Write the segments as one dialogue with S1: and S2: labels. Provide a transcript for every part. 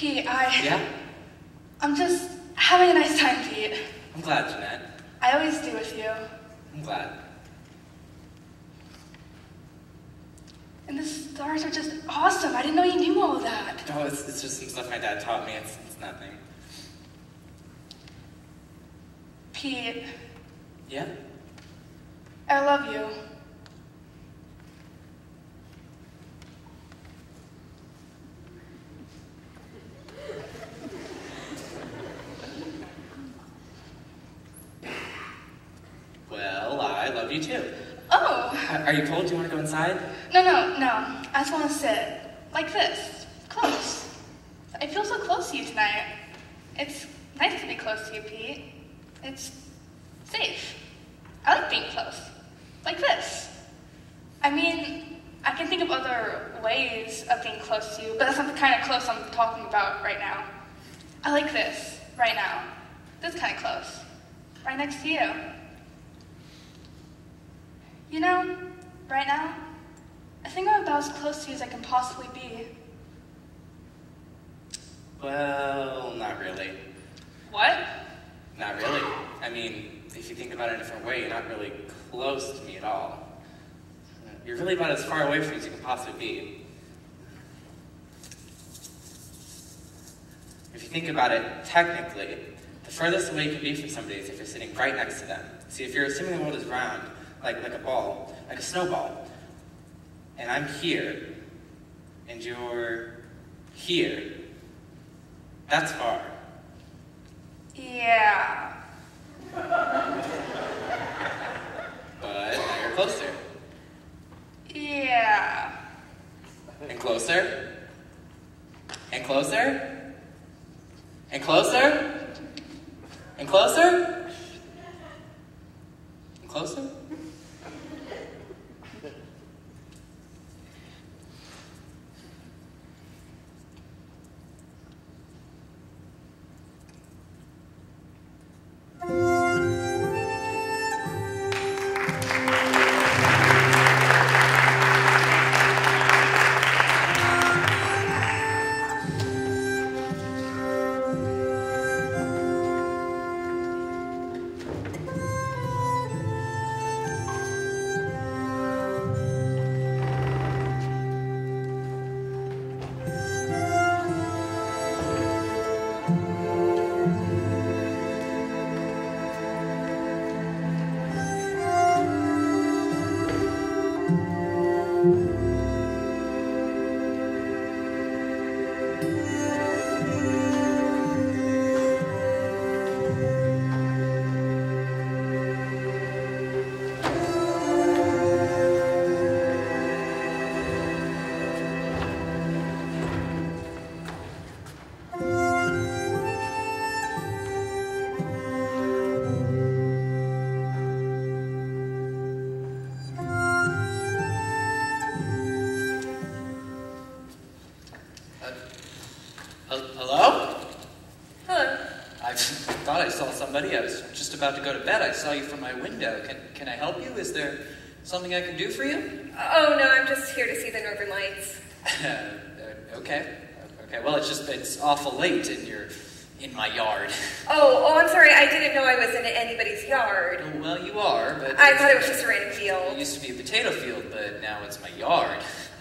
S1: Pete, I.
S2: Yeah?
S1: I'm just having a nice time, Pete.
S2: I'm glad, Ginette.
S1: I always do with you.
S2: I'm glad.
S1: And the stars are just awesome. I didn't know you knew all of that.
S2: No, it's, it's just some stuff my dad taught me. It's, it's nothing.
S1: Pete,
S2: Yeah?
S1: I love you.
S2: Well, I love you too.
S1: Oh,
S2: Are are you cold? Do you want to go inside?
S1: no, no, no. I just want to sit like this, close. I feel so close to you tonight. It's nice to be close to you, Pete. It's safe. I like being close, like this. I mean, I can think of other ways of being close to you, but that's not the kind of close I'm talking about right now. I like this, right now. This kind of close, right next to you. You know, right now, I think I'm about as close to you as I can possibly be.
S2: Well, not really.
S1: What?
S2: Not really. I mean, if you think about it in a different way, you're not really close to me at all. You're really about as far away from me as you can possibly be. If you think about it technically, the furthest away you can be from somebody is if you're sitting right next to them. See, if you're assuming the world is round, like, like a ball, like a snowball, and I'm here, and you're here, that's far.
S1: Yeah.
S2: But now you're closer.
S1: Yeah.
S2: And closer. And closer. And closer. And closer. And closer.
S3: Somebody. I was just about to go to bed. I saw you from my window. Can, can I help you? Is there something I can do for you?
S4: Oh no, I'm just here to see the Northern Lights.
S3: Okay. Okay. Well, it's just it's awful late, and you're in my yard.
S4: Oh, oh, I'm sorry. I didn't know I was in anybody's yard.
S3: Oh, well, you are, but
S4: I thought it was just a random field.
S3: It used to be a potato field, but now it's my yard.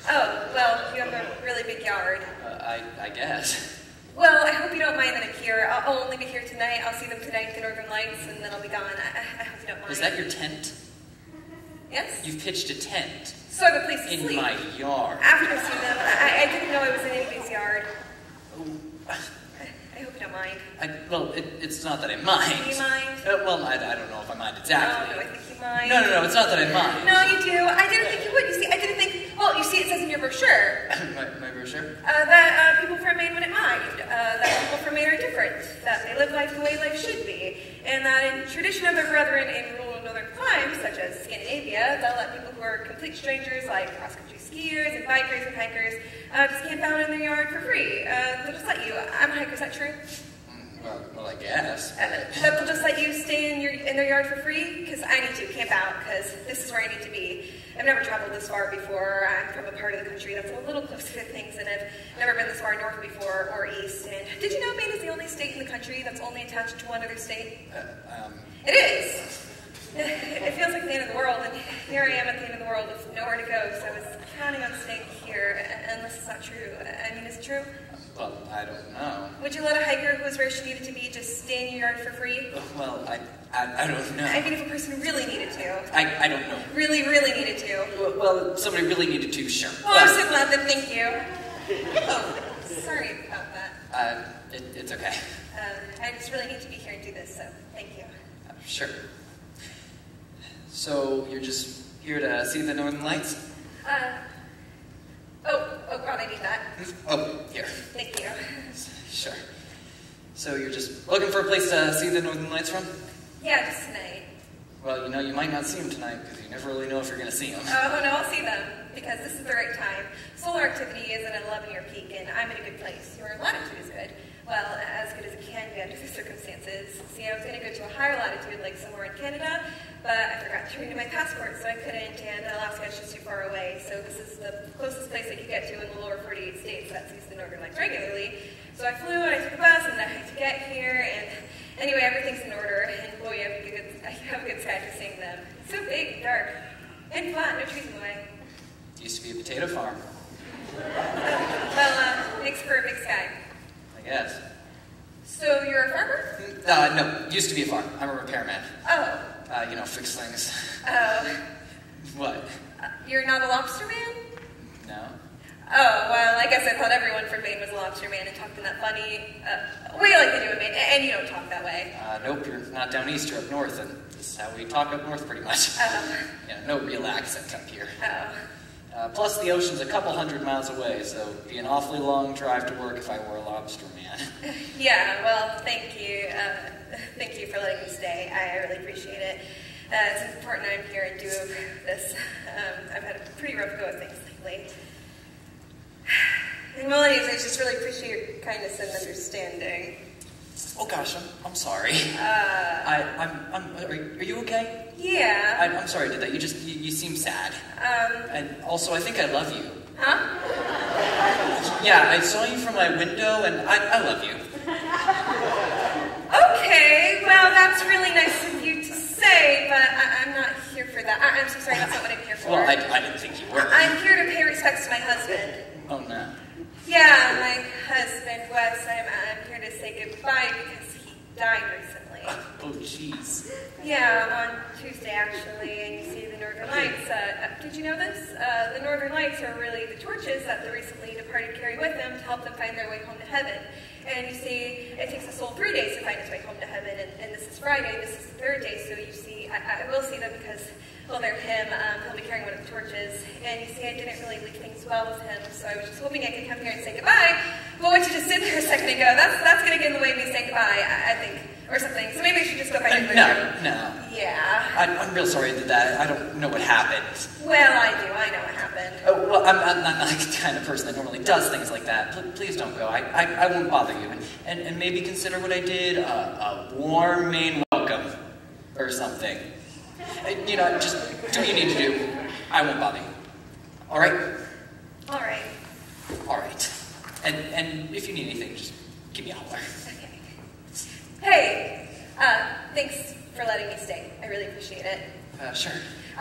S4: Oh, well, you have a really big yard.
S3: Uh, I I guess.
S4: Well, I hope you don't mind that I'm here. I'll I'll only be here tonight. I'll see them tonight, the Northern Lights, and then I'll be gone. I, I hope you don't mind.
S3: Is that your tent?
S4: Yes.
S3: You've pitched a tent
S4: So I have a place to
S3: in
S4: sleep.
S3: my yard.
S4: After I see them, I, I didn't know I was in anybody's yard.
S3: Oh,
S4: I, hope you don't mind.
S3: I, well, it, it's not that I mind.
S4: Do you mind?
S3: Uh, well, I, I don't know if I mind exactly.
S4: Oh, no, I think you mind.
S3: No, no, no, it's not that I mind.
S4: No, you do. I didn't think you would. You see, I didn't you see, it says in your brochure
S3: my, my brochure?
S4: uh, that uh, people from Maine wouldn't mind. Uh, that people from Maine are different. That they live life the way life should be, and that in tradition of their brethren in rural northern climes, such as Scandinavia, they'll let people who are complete strangers, like cross-country skiers and bikers and hikers, uh, just camp out in their yard for free. Uh, they'll just let you. I'm a hiker. Is that true?
S3: Well, well, I guess.
S4: Uh, that they'll just let you stay in your in their yard for free? Because I need to camp out, because this is where I need to be. I've never traveled this far before. I'm from a part of the country that's a little closer to things, and I've never been this far north before or east. And did you know Maine is the only state in the country that's only attached to one other state?
S3: Uh, um,
S4: It is. It feels like the end of the world, and here I am at the end of the world with nowhere to go. So I was counting on staying here, And unless it's not true. I mean, is it true?
S3: Well, I don't know.
S4: Would you let a hiker who was where she needed to be just stay in your yard for free?
S3: Well, I, I, I don't know.
S4: I mean, if a person really needed to.
S3: I, I don't know.
S4: Really, really needed to.
S3: Well, Well, somebody really needed to, sure.
S4: Oh, I'm so glad then, thank you. Oh, sorry about that.
S3: Uh, it, it's okay.
S4: Um, I just really need to be here and do this, so thank you.
S3: Uh, sure. So you're just here to see the Northern Lights?
S4: Uh, oh, oh God, I need that.
S3: Oh, here.
S4: Thank you.
S3: Sure. So you're just looking for a place to see the Northern Lights from?
S4: Yeah, just tonight.
S3: Well, you know, you might not see them tonight because you never really know if you're going to see them.
S4: Oh, no, I'll see them because this is the right time. Solar activity is at an 11 year peak, and I'm in a good place. Your latitude is good. Well, as good as it can be under the circumstances. See, I was going to go to a higher latitude, like somewhere in Canada, but I forgot to renew my passport, so I couldn't, and Alaska is just too far away. So this is the closest place I could get to in the lower 48 states that sees the northern lights regularly. So I flew and I took a bus and I had to get here, and anyway, everything's in order, and boy, you have a good, I have a good for seeing them. It's so big and dark, and flat, no trees in the way.
S3: Used to be a potato farm,
S4: Well, uh, thanks for a big sky.
S3: I guess.
S4: So you're a farmer?
S3: Uh, no, used to be a farm. I'm a repairman.
S4: Oh,
S3: Uh, you know, fix things.
S4: oh,
S3: What?
S4: uh, you're not a lobster man?
S3: No?
S4: Oh, well, I guess I thought everyone from Maine was a lobster man and talked in that funny uh, way like they do in Maine, and you don't talk that way.
S3: Uh, nope, you're not down east, you're up north, and this is how we talk up north pretty much.
S4: Oh,
S3: Yeah, no real accent up here.
S4: oh.
S3: Uh, plus, the ocean's a couple hundred miles away, so it'd be an awfully long drive to work if I were a lobster man.
S4: Yeah, well, thank you. Uh, thank you for letting me stay. I, really appreciate it. Uh, it's important I'm here and do this. Um, I've had a pretty rough go of things lately. And anyways, I just really appreciate your kindness and understanding.
S3: Oh gosh, I'm, I'm sorry.
S4: Uh,
S3: I, I'm, I'm, are, you- are you okay?
S4: yeah.
S3: I, I'm sorry, I did that? You just, you, you seem sad.
S4: Um,
S3: And also, I think I love you.
S4: huh?
S3: Yeah, I saw you from my window, and I, I love you.
S4: Okay, well, that's really nice of you to say, but I, I'm not here for that. I, I'm so sorry, that's not what I'm here for.
S3: Well, I, I didn't think you were.
S4: I'm here to pay respects to my husband.
S3: Oh no.
S4: Yeah, my husband, Wes. I'm, I'm here to say goodbye because he died recently.
S3: Oh jeez.
S4: Yeah, on Tuesday actually, and you see the Northern Lights. Uh, uh, did you know this? Uh, the Northern Lights are really the torches that the recently departed carry with them to help them find their way home to heaven. And you see, it takes a soul three days to find its way home to heaven, and, and this is Friday, this is the third day, so you see, I, I will see them because, well, they're him, um, he'll be carrying one of the torches, and you see, I didn't really leave things well with him, so I was just hoping I could come here and say goodbye, but what you just sit there a second ago, that's, that's gonna get in the way of me saying goodbye, I, I think, or something, so maybe I should just go back
S3: Uh,
S4: to
S3: no,
S4: room.
S3: no.
S4: Yeah.
S3: I, I'm real sorry I did that. I don't know what happened.
S4: Well, I do. I know what happened.
S3: Oh, well, I'm, I'm not the kind of person that normally does things like that. Pl- please don't go. I, I, I won't bother you. And, and, and maybe consider what I did uh, a warm Maine welcome or something. Uh, You know, just do what you need to do. I won't bother you. All right?
S4: All right.
S3: All right. And, and if you need anything, just give me a holler.
S4: Okay. Hey, uh, thanks for letting me stay. I really appreciate it.
S3: Uh, sure.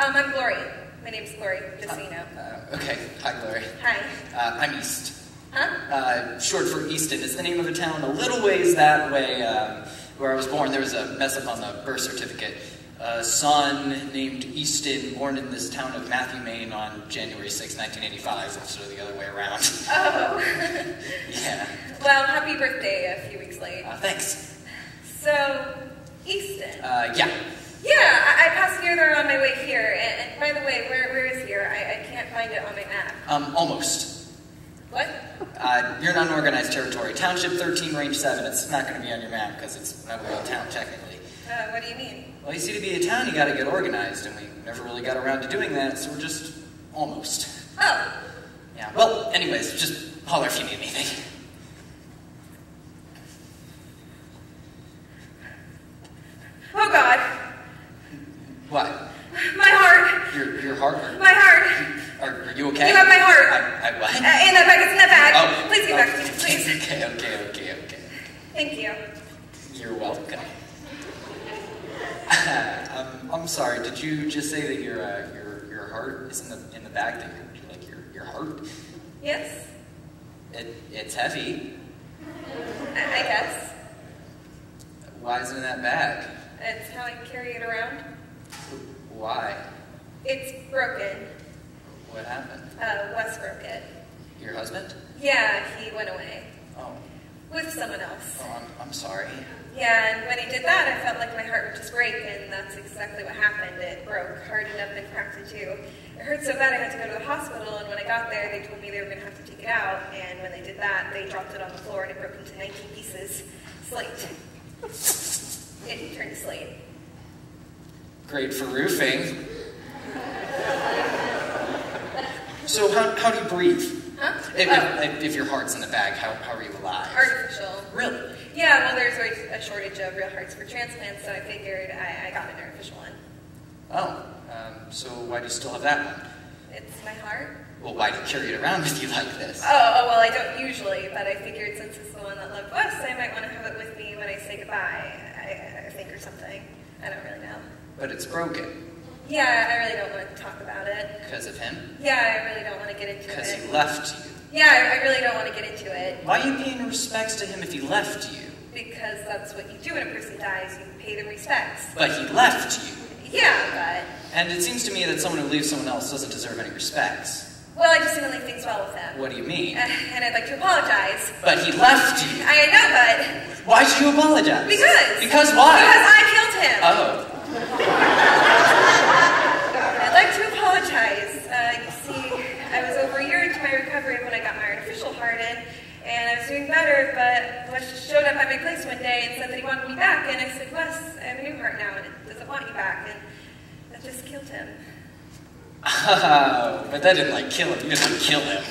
S4: Um, I'm Glory. My name's Glory, just so you know.
S3: Uh, okay. Hi, Glory.
S4: Hi.
S3: Uh, I'm East.
S4: Huh?
S3: Uh, short for Easton is the name of a town a little ways that way um, where I was born. There was a mess up on the birth certificate. A son named Easton, born in this town of Matthew, Maine on January 6, 1985, instead of the other way around.
S4: Oh.
S3: yeah.
S4: well, happy birthday a few weeks late.
S3: Uh, thanks.
S4: So, Easton.
S3: Uh, yeah.
S4: Yeah, I, I passed near there on my way here. And, and by the way, where, where is here? I, I can't find it on my map.
S3: Um, almost.
S4: What?
S3: Uh, you're in unorganized territory. Township 13, Range 7. It's not going to be on your map because it's not a real town, technically.
S4: Uh, what do you mean?
S3: Well, you see, to be a town, you got to get organized, and we never really got around to doing that, so we're just almost.
S4: Oh,
S3: Yeah. Well, anyways, just holler if you need anything.
S4: back.
S3: Oh,
S4: Please get
S3: oh.
S4: back to me, please.
S3: Okay, okay, okay, okay.
S4: Thank you.
S3: You're welcome. um, I'm sorry. Did you just say that your uh, your your heart is in the in the bag? That your like your your heart?
S4: Yes?
S3: It it's heavy.
S4: I, guess.
S3: Why is it in that bag?
S4: It's how I carry it around.
S3: Why?
S4: It's broken.
S3: What happened?
S4: Uh, Wes broke it.
S3: Your husband?
S4: Yeah, he went away.
S3: Oh,
S4: With someone else.
S3: oh I'm, I'm sorry.
S4: Yeah, and when he did that, I felt like my heart would just break, and that's exactly what happened. It broke, hardened up, and cracked in two. It hurt so bad I had to go to the hospital, and when I got there, they told me they were going to have to take it out, and when they did that, they dropped it on the floor, and it broke into 19 pieces. Slate. It turned to slate.
S3: Great for roofing. So how, how do you breathe?
S4: Huh?
S3: If,
S4: Oh,
S3: if, if your heart's in the bag, how, how are you alive?
S4: artificial.
S3: Really?
S4: Yeah, well, there's always a shortage of real hearts for transplants, so I figured I, I got an artificial one.
S3: Oh, um, so why do you still have that one?
S4: It's my heart.
S3: Well, why do you carry it around with you like this?
S4: Oh, oh, well, I don't usually, but I figured since it's the one that loved Wes, I might want to have it with me when I say goodbye, I, I think, or something. I don't really know.
S3: But it's broken.
S4: Yeah, I really don't want to talk about it.
S3: Because of him?
S4: Yeah, I really don't want to get into it.
S3: Because he left you.
S4: Yeah, I, I really don't want to get into it
S3: Why are you paying respects to him if he left you?
S4: because that's what you do when a person dies. You pay them respects.
S3: But he left you.
S4: Yeah,
S3: And it seems to me that someone who leaves someone else doesn't deserve any respects.
S4: well, I just didn't leave things well with them,
S3: What do you mean?
S4: Uh, and I'd like to apologize.
S3: But he left you.
S4: I know, but
S3: Why should you apologize?
S4: because
S3: Because why?
S4: Because I killed him.
S3: Oh.
S4: I'd like to apologize. Uh, you see, I was over a year into my recovery when I got my artificial heart in, and I was doing better, but Wes just showed up at my place one day and said that he wanted me back, and I said, Wes, I have a new heart now, and it doesn't want you back, and that just killed him.
S3: Oh, but that didn't like kill him. You didn't kill him.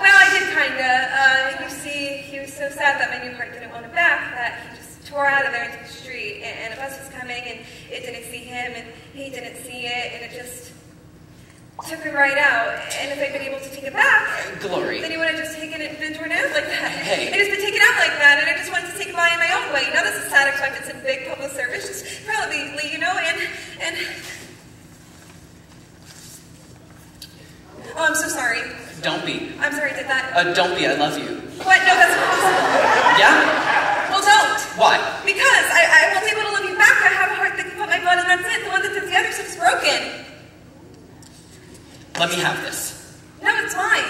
S4: Well, I did kinda. Uh, you see, he was so sad that my new heart didn't want him back that he just tore out of there into the street, and, and a bus was coming, and it didn't see him, and he didn't see it, and it just took him right out. And if I'd been able to take it back,
S3: Glory.
S4: then he would have just taken it and been torn out like that.
S3: Hey.
S4: It has been taken out like that, and I just wanted to take it by in my own way. Know, this is sad expected some big public service, just probably, you know, and and. Oh, I'm so sorry.
S3: Don't be.
S4: I'm sorry, I did that.
S3: Uh, don't be. I love you.
S4: What? No, that's impossible.
S3: Yeah?
S4: Well, don't.
S3: Why?
S4: Because I, I won't be able to love you back. I have a heart that can put my blood, and that's it. The one that does the other stuff is broken.
S3: Let me have this.
S4: No, it's mine.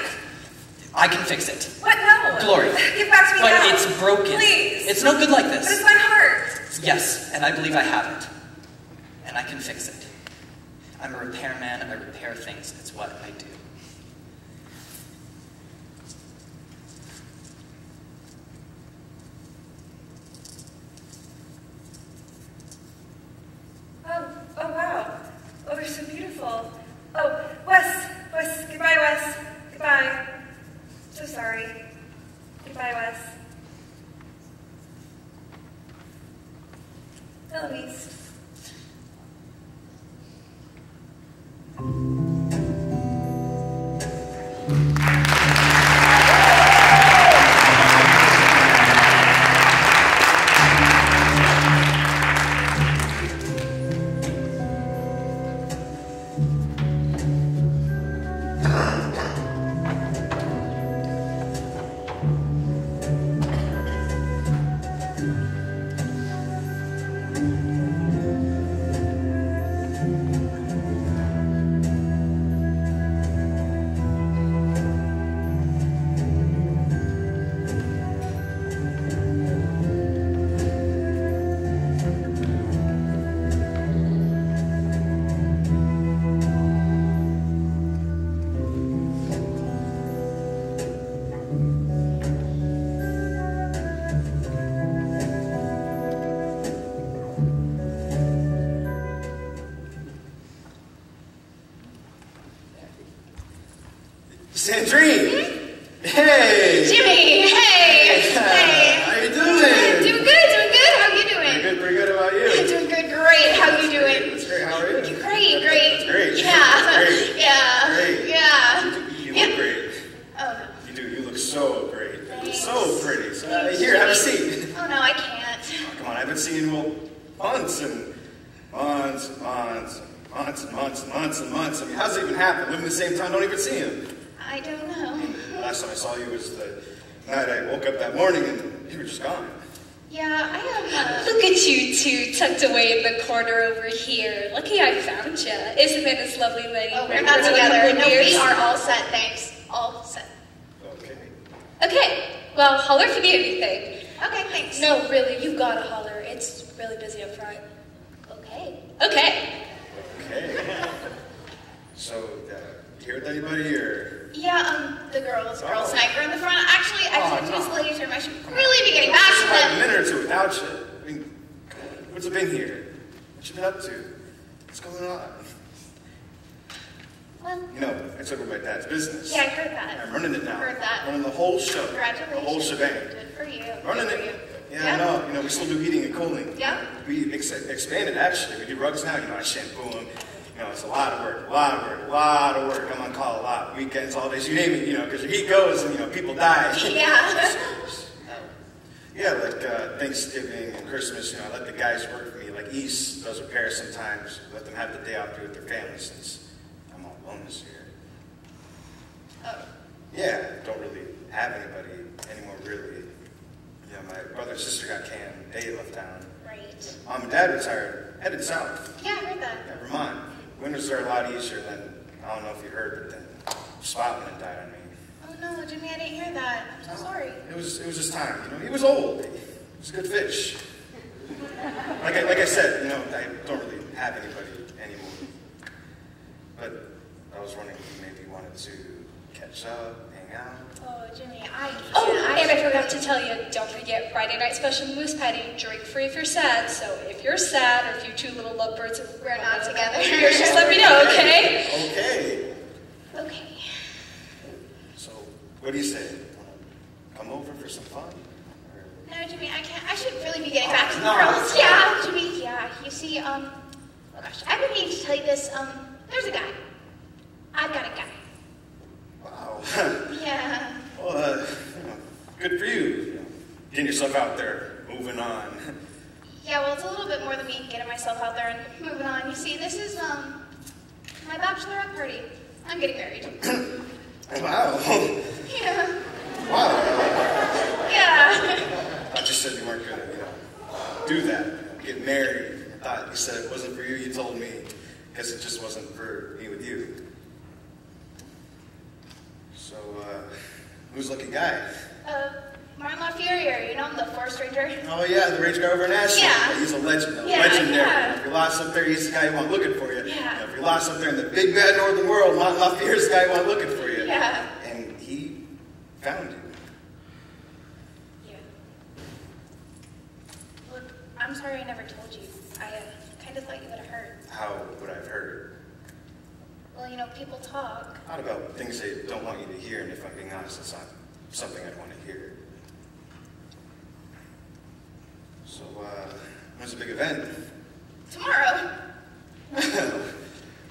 S3: I can fix it.
S4: What? No.
S3: Glory.
S4: Give back to me
S3: But
S4: now.
S3: it's broken.
S4: Please.
S3: It's no good like this.
S4: But it's my heart.
S3: Yes, and I believe I have it. And I can fix it. I'm a repairman. And I repair things. It's what I do.
S5: Sandrine! Hey!
S6: Jimmy, hey, hey.
S5: How you
S6: Doing
S5: doing?
S6: good, doing good. How you
S5: Pretty
S6: doing?
S5: good, pretty good. How about you?
S6: doing good, great. How you doing?
S5: That's great. How are you?
S6: Great, great.
S5: Great.
S6: Yeah.
S5: Great.
S6: Yeah.
S5: Great.
S6: Yeah.
S5: You, you look great.
S6: Oh,
S5: You do. You look so great.
S6: Thanks.
S5: So pretty. So, uh, here, have a seat.
S6: Oh no, I can't.
S5: Come on, I haven't seen you in months and months and months and months and months and months and months. I mean, how's it even happen? Live in the same town, don't even see him.
S6: I don't know.
S5: Last time I saw you was the night I woke up that morning and you were just gone.
S6: Yeah, I have. Uh,
S7: Look at you two tucked away in the corner over here. Lucky I found you. Isn't it this lovely lady?
S6: oh, we're not together.
S7: couple of
S6: No, we are all set. Thanks. All set.
S5: Okay.
S7: Okay, well, holler for me if you need anything.
S6: Okay, thanks.
S7: No, really, you gotta holler. It's really busy up front.
S6: Okay.
S7: Okay.
S5: Okay. So, uh, you here with anybody or?
S6: Yeah, um, the girls, girls
S5: Oh.
S6: night are in the front. Actually, I
S5: Oh,
S6: to
S5: no.
S6: this. I should really be getting back to
S5: About a minute or two without you. I mean, what's it been here? What you been up to? What's going on?
S6: Well,
S5: You know, I took over my dad's business.
S6: yeah, I heard that.
S5: I'm running it now.
S6: Heard that.
S5: Running the whole show.
S6: Congratulations.
S5: The whole shebang.
S6: Good for you.
S5: Running
S6: Good for
S5: it.
S6: you.
S5: Yeah,
S6: Yeah.
S5: I know. You know, we still do heating and cooling.
S6: Yeah.
S5: We ex- expanded actually. We do rugs now. You know, I shampoo them. You know, it's a lot of work, a lot of work, a lot of work. I'm on call a lot. Weekends, all holidays, you name it. You know, because your heat goes and you know people die.
S6: Yeah.
S5: Yeah, like uh, Thanksgiving and Christmas, you know, I let the guys work for me. Like East does repairs sometimes. Let them have the day off to be with their families since I'm all alone this year.
S6: Oh.
S5: Yeah, don't really have anybody anymore, really. Yeah, my brother and sister got canned. They left town.
S6: Right.
S5: Mom and dad retired, headed south.
S6: Yeah, I heard that.
S5: Yeah, Vermont. Winters are a lot easier than, I don't know if you heard, but then Spotland died on me.
S6: Oh no, Jimmy, I didn't hear that. I'm so sorry.
S5: It was it was his time. You know, he was old. He was a good fish. Like I, like I said, you know, I don't really have anybody anymore. But I was wondering if you maybe wanted to catch up.
S6: Oh, Jimmy, I.
S7: Oh, and I forgot to tell you, don't forget Friday night special Moose Paddy. Drink free if you're sad. So if you're sad or if you two little lovebirds
S6: We're not together.
S7: Just let me know, okay?
S5: Okay.
S6: Okay.
S5: So what do you say? Come over for some fun?
S6: No, Jimmy, I can't. I should really be getting back to the
S5: No.
S6: girls. Yeah, Jimmy. Yeah. You see, um, oh gosh, I've been meaning to tell you this. Um, there's a guy. I've got a guy.
S5: Wow.
S6: Yeah.
S5: well, uh, you know, good for you. you know, getting yourself out there, moving on.
S6: Yeah. Well, it's a little bit more than me getting myself out there and moving on. You see, this is um my bachelorette party. I'm getting married.
S5: wow.
S6: Yeah.
S5: wow.
S6: Yeah.
S5: I just said you weren't gonna, you know, do that. Get married. I thought you said it wasn't for you. You told me because it just wasn't for me with you. So, uh, who's looking guy?
S6: Uh, Martin LaFurier, you know him, the Forest Ranger.
S5: Oh yeah, the ranger guy over in Ashland.
S6: Yeah.
S5: he's a legend. A
S6: Yeah,
S5: legendary.
S6: yeah.
S5: If you're lost up there, he's the guy you want looking for you.
S6: Yeah.
S5: If you're lost up there in the big bad northern world, Martin LaFieur's the guy you want looking for you.
S6: Yeah.
S5: And he found you.
S6: Yeah. Look, I'm sorry I never told you. I uh, kind of thought you would have heard.
S5: How would I have heard?
S6: Well, you know, people talk.
S5: Not about things they don't want you to hear, and if I'm being honest, it's not something I'd want to hear. So, uh, when's the big event?
S6: Tomorrow.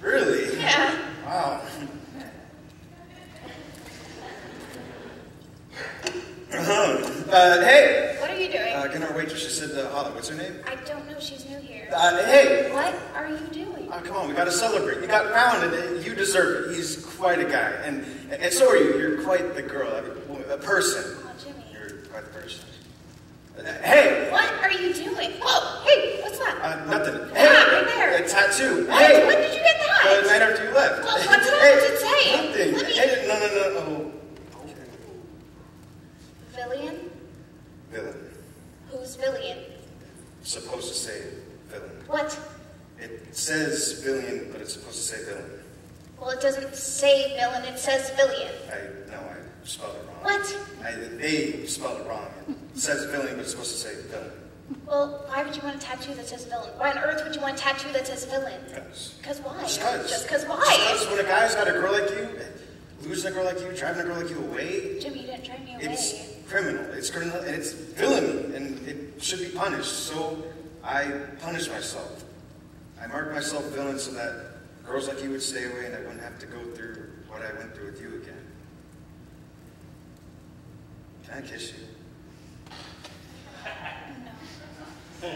S5: really?
S6: Yeah.
S5: Wow. uh, hey!
S6: What are you doing?
S5: Uh, again, our waitress just said, uh, holla, what's her name?
S6: I don't know. She's new here.
S5: Uh, hey!
S6: What are you doing?
S5: Oh, come on, we gotta celebrate. You got found, and uh, you deserve it. He's quite a guy, and and so are you. You're quite the girl, a, a person.
S6: Oh, Jimmy.
S5: You're quite the person. Hey,
S6: What are you doing? Whoa! Hey, what's that?
S5: uh, nothing.
S6: Ah,
S5: Hey,
S6: right there.
S5: a tattoo.
S6: What?
S5: Hey,
S6: When did you get that?
S5: the night after you left.
S6: Well, what's that?
S5: Hey,
S6: it say?
S5: Nothing.
S6: Let me-
S5: Hey, no, no, no, no. Okay.
S6: Villian?
S5: Villain.
S6: Who's Villian?
S5: Supposed to say villain.
S6: What?
S5: It says villain, but it's supposed to say villain.
S6: Well, it doesn't say villain. It says Villian.
S5: I know I spelled it wrong.
S6: What?
S5: I, they spelled it wrong. It says villain, but it's supposed to say villain.
S6: Well, why would you want a tattoo that says villain? Why on earth would you want a tattoo that says villain?
S5: Because.
S6: Because why?
S5: Just because.
S6: Just because why?
S5: Just 'cause when a guy's got a girl like you, losing a girl like you, driving a girl like you away,
S6: Jimmy, you didn't drive me away.
S5: it's criminal. It's criminal, and it's villainy, and it should be punished. So I punish myself. I mark myself villain so that girls like you would stay away, and I wouldn't have to go through what I went through with you again. Can I kiss you?
S8: No.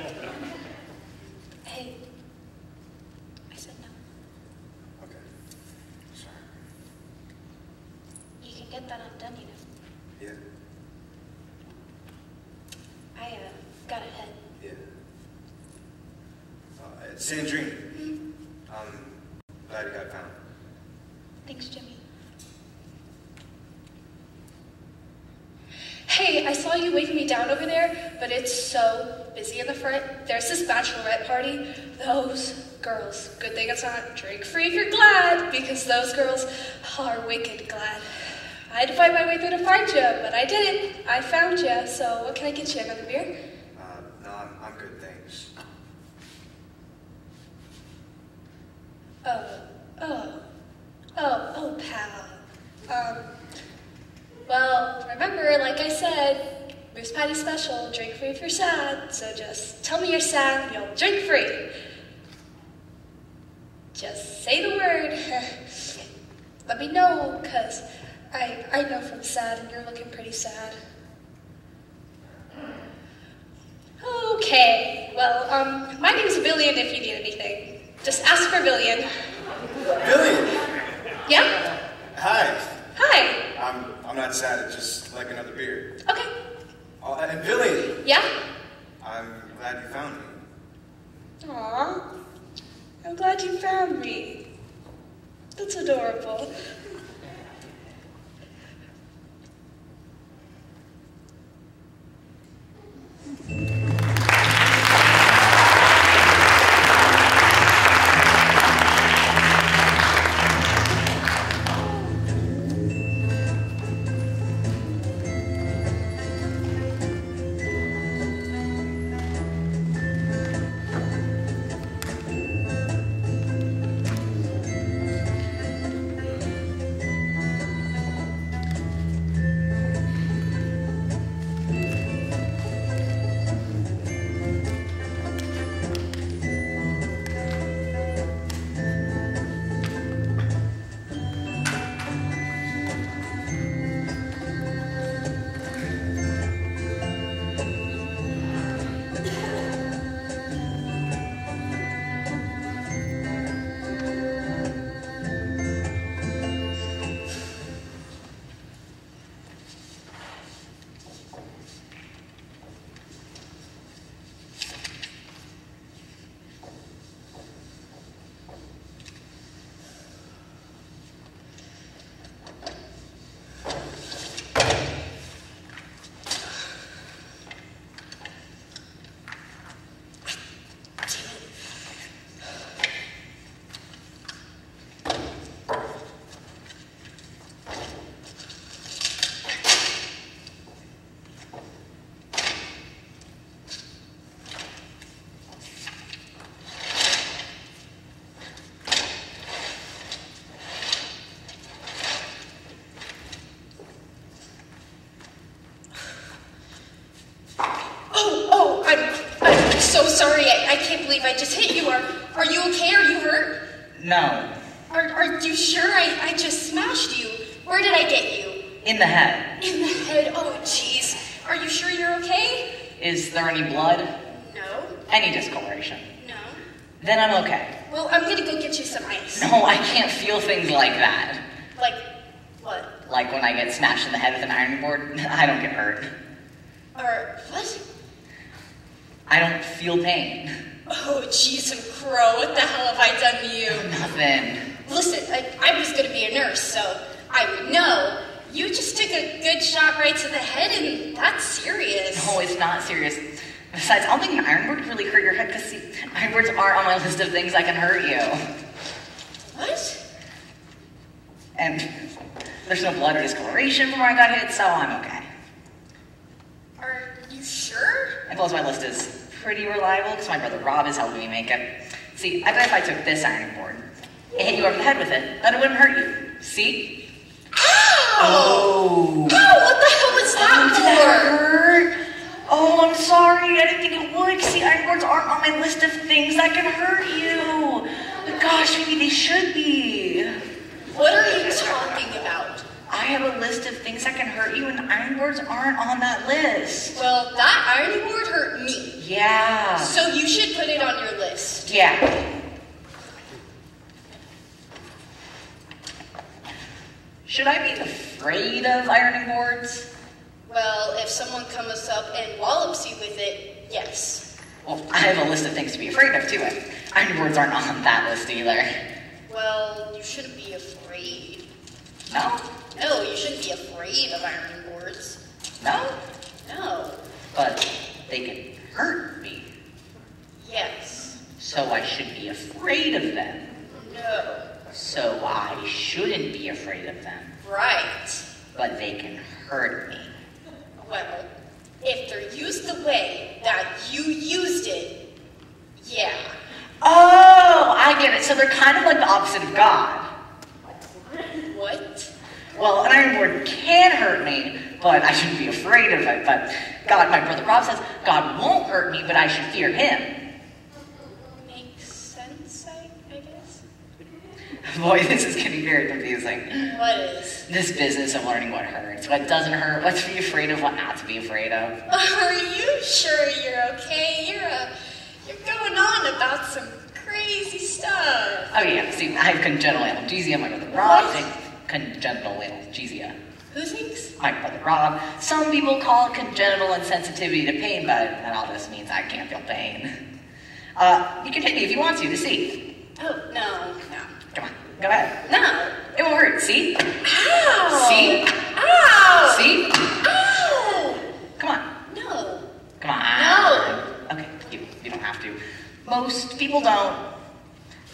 S8: Hey. I said no.
S5: Okay. Sorry.
S8: You can get that undone, you know.
S5: Yeah.
S8: I, uh, got a head.
S5: Yeah. Uh, it's Sandrine. I'm glad you got found.
S8: Thanks, Jimmy. Hey, I saw you waving me down over there, but it's so busy in the front. There's this bachelorette party. Those girls. Good thing it's not drink free if you're glad, because those girls are wicked glad. I had to find my way through to find you, but I didn't. I found you, so what can I get you? Another beer?
S5: Uh, no, I'm, I'm good, thanks.
S8: Oh, oh, oh, oh, pal. Um, well, remember, like I said, Moose Paddy special, drink free if you're sad. So just tell me you're sad, and you'll drink free. Just say the word. Let me know, cause I I know from sad, and you're looking pretty sad. Okay, well, um, my name's Villian if you need anything. Just ask for Villian.
S5: Billy!
S8: Yeah?
S5: Hi.
S8: Hi.
S5: I'm, I'm not sad, it's just like another beer.
S8: Okay.
S5: Oh, and Billy!
S8: Yeah?
S5: I'm glad you found me.
S8: Aw. I'm glad you found me. That's adorable. Sorry. I, I can't believe I just hit you. Are, are you okay? Are you hurt?
S9: No.
S8: Are, are you sure? I, I just smashed you. Where did I get you?
S9: In the head.
S8: In the head. Oh, jeez. Are you sure you're okay?
S9: Is there any blood?
S8: No.
S9: Any discoloration?
S8: No.
S9: Then I'm okay.
S8: Well, I'm gonna go get you some ice.
S9: No, I can't feel things like that.
S8: Like, what?
S9: Like when I get smashed in the head with an ironing board, I don't get hurt.
S8: Or, what?
S9: I don't feel pain.
S8: Oh, jeez, and Crow, what the hell have I done to you?
S9: Nothing.
S8: Listen, I, I was gonna be a nurse, so I would know. You just took a good shot right to the head, and that's serious.
S9: No, it's not serious. Besides, I don't think an iron could really hurt your head because, see, iron boards are on my list of things that can hurt you.
S8: What?
S9: And there's no blood or discoloration from where I got hit, so I'm okay.
S8: Are sure?
S9: And plus, my list is pretty reliable because my brother Rob is helping me make it. See, I bet if I took this ironing board and hit you over the head with it, that it wouldn't hurt you. See?
S8: Ow!
S9: Oh.
S8: Ow, what the hell was
S9: oh, that
S8: for?
S9: hurt? Oh, I'm sorry. I didn't think it would. See, iron boards aren't on my list of things that can hurt you. But gosh, maybe they should be.
S8: What are you talking about?
S9: I have a list of things that can hurt you, and iron boards aren't on that list.
S7: Well, that ironing board hurt me.
S9: Yeah.
S7: So you should put it on your list.
S9: Yeah. Should I be afraid of ironing boards?
S7: Well, if someone comes up and wallops you with it, yes.
S9: Well, I have a list of things to be afraid of too. Ironing boards aren't on that list either.
S7: Well, you shouldn't be afraid.
S9: No?
S7: No, you shouldn't be afraid of ironing boards.
S9: No?
S7: No.
S9: But they can hurt me.
S7: Yes.
S9: So I should be afraid of them.
S7: No.
S9: So I shouldn't be afraid of them.
S7: Right.
S9: But they can hurt me.
S7: Well, if they're used the way that you used it, yeah.
S9: Oh, I get it. So they're kind of like the opposite of God.
S7: What?
S9: Well, an iron board can hurt me, but I shouldn't be afraid of it. But God, my brother Rob says, God won't hurt me, but I should fear him.
S7: Makes sense, I, I guess.
S9: Boy, this is getting very confusing.
S7: What is?
S9: This business of learning what hurts, what doesn't hurt, what to be afraid of, what not to be afraid of.
S7: Are you sure you're okay? You're uh, you're going on about some crazy stuff.
S9: Oh yeah, see, I have congenital analgesia, my brother Rob congenital analgesia.
S7: Who thinks?
S9: My brother Rob. Some people call it congenital insensitivity to pain, but that all just means I can't feel pain. Uh, you can hit me if you want to, to see.
S7: Oh no, no,
S9: Come on, go ahead.
S7: no.
S9: It won't hurt, see?
S7: Ow!
S9: See?
S7: Ow!
S9: See?
S7: Ow!
S9: Come on,
S7: No.
S9: come on.
S7: No.
S9: Okay, you, you don't have to. Most people don't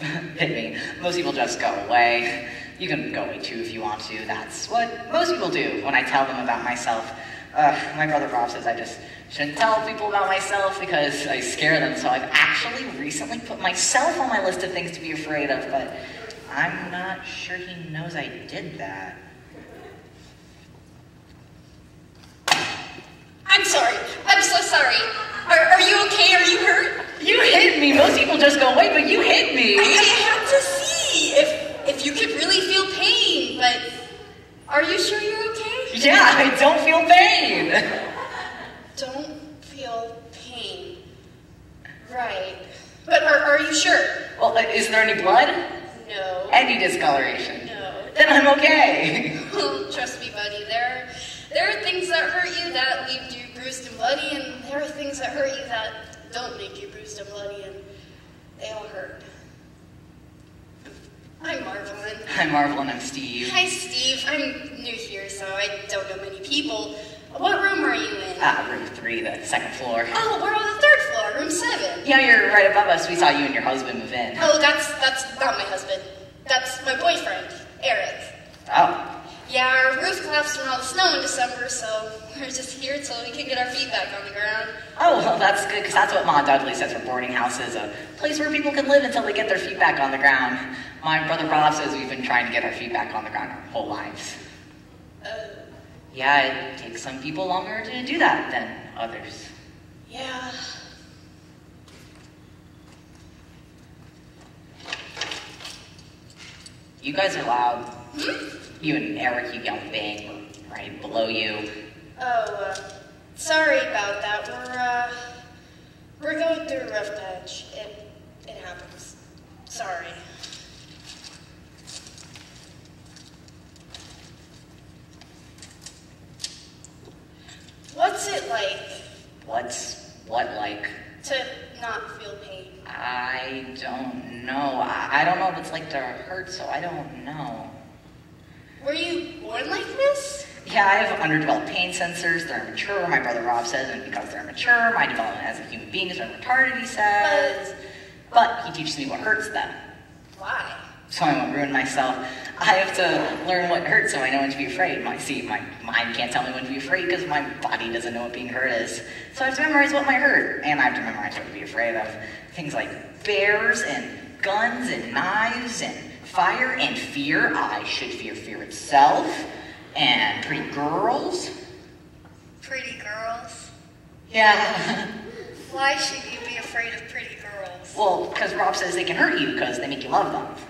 S9: hit me. Most people just go away. You can go away too if you want to. That's what most people do when I tell them about myself. Uh, my brother Rob says I just shouldn't tell people about myself because I scare them. So I've actually recently put myself on my list of things to be afraid of, but I'm not sure he knows I did that.
S7: I'm sorry. I'm so sorry. Are, are you okay? Are you hurt?
S9: You hit me. Most people just go away, but you hit me.
S7: I, I had to see if if you could really feel pain, but are you sure you're okay?
S9: Yeah, I don't feel pain.
S7: Don't feel pain. Right. But are, are you sure?
S9: Well, uh, is there any blood?
S7: No.
S9: Any discoloration?
S7: No.
S9: Then I'm okay.
S7: Trust me, buddy. There, there are things that hurt you that leave you bruised and bloody, and there are things that hurt you that don't make you bruised and bloody, and they all hurt. I'm Marvalyn.
S9: I'm I'm Steve.
S7: Hi, Steve. I'm new here, so I don't know many people. What room are you in?
S9: Ah, room three, the second floor.
S7: Oh, we're on the third floor, room seven.
S9: Yeah, you're right above us. We saw you and your husband move in.
S7: Oh, that's that's not my husband. That's my boyfriend, Eric.
S9: Oh,
S7: Yeah, our roof collapsed from all the snow in December, so we're just here till we can get our feet back on the ground.
S9: oh, well, that's good because that's what Ma Dudley says for boarding houses, a place where people can live until they get their feet back on the ground. My brother Rob says we've been trying to get our feet back on the ground our whole lives.
S7: Uh,
S9: Yeah, it takes some people longer to do that than others.
S7: yeah.
S9: You guys are loud. You and Eric, you yell bang right below you.
S7: Oh, uh, sorry about that. We're uh, we're going through a rough patch. It it happens. Sorry. What's it like
S9: What's what like?
S7: to not feel pain?
S9: I don't know. I, I don't know what it's like to hurt, so I don't know.
S7: Were you born like this?
S9: Yeah, I have underdeveloped pain sensors. They're immature, my brother Rob says, and because they're immature, my development as a human being is retarded, he says. But he teaches me what hurts them.
S7: Why?
S9: So I won't ruin myself. I have to learn what hurts so I know when to be afraid. My see, my mind can't tell me when to be afraid because my body doesn't know what being hurt is. So I have to memorize what might hurt, and I have to memorize what to be afraid of. Things like bears and guns and knives and fire and fear. I should fear fear itself. And pretty girls.
S7: Pretty girls.
S9: Yeah.
S7: Why should you be afraid of pretty girls?
S9: well, because Rob says they can hurt you because they make you love them.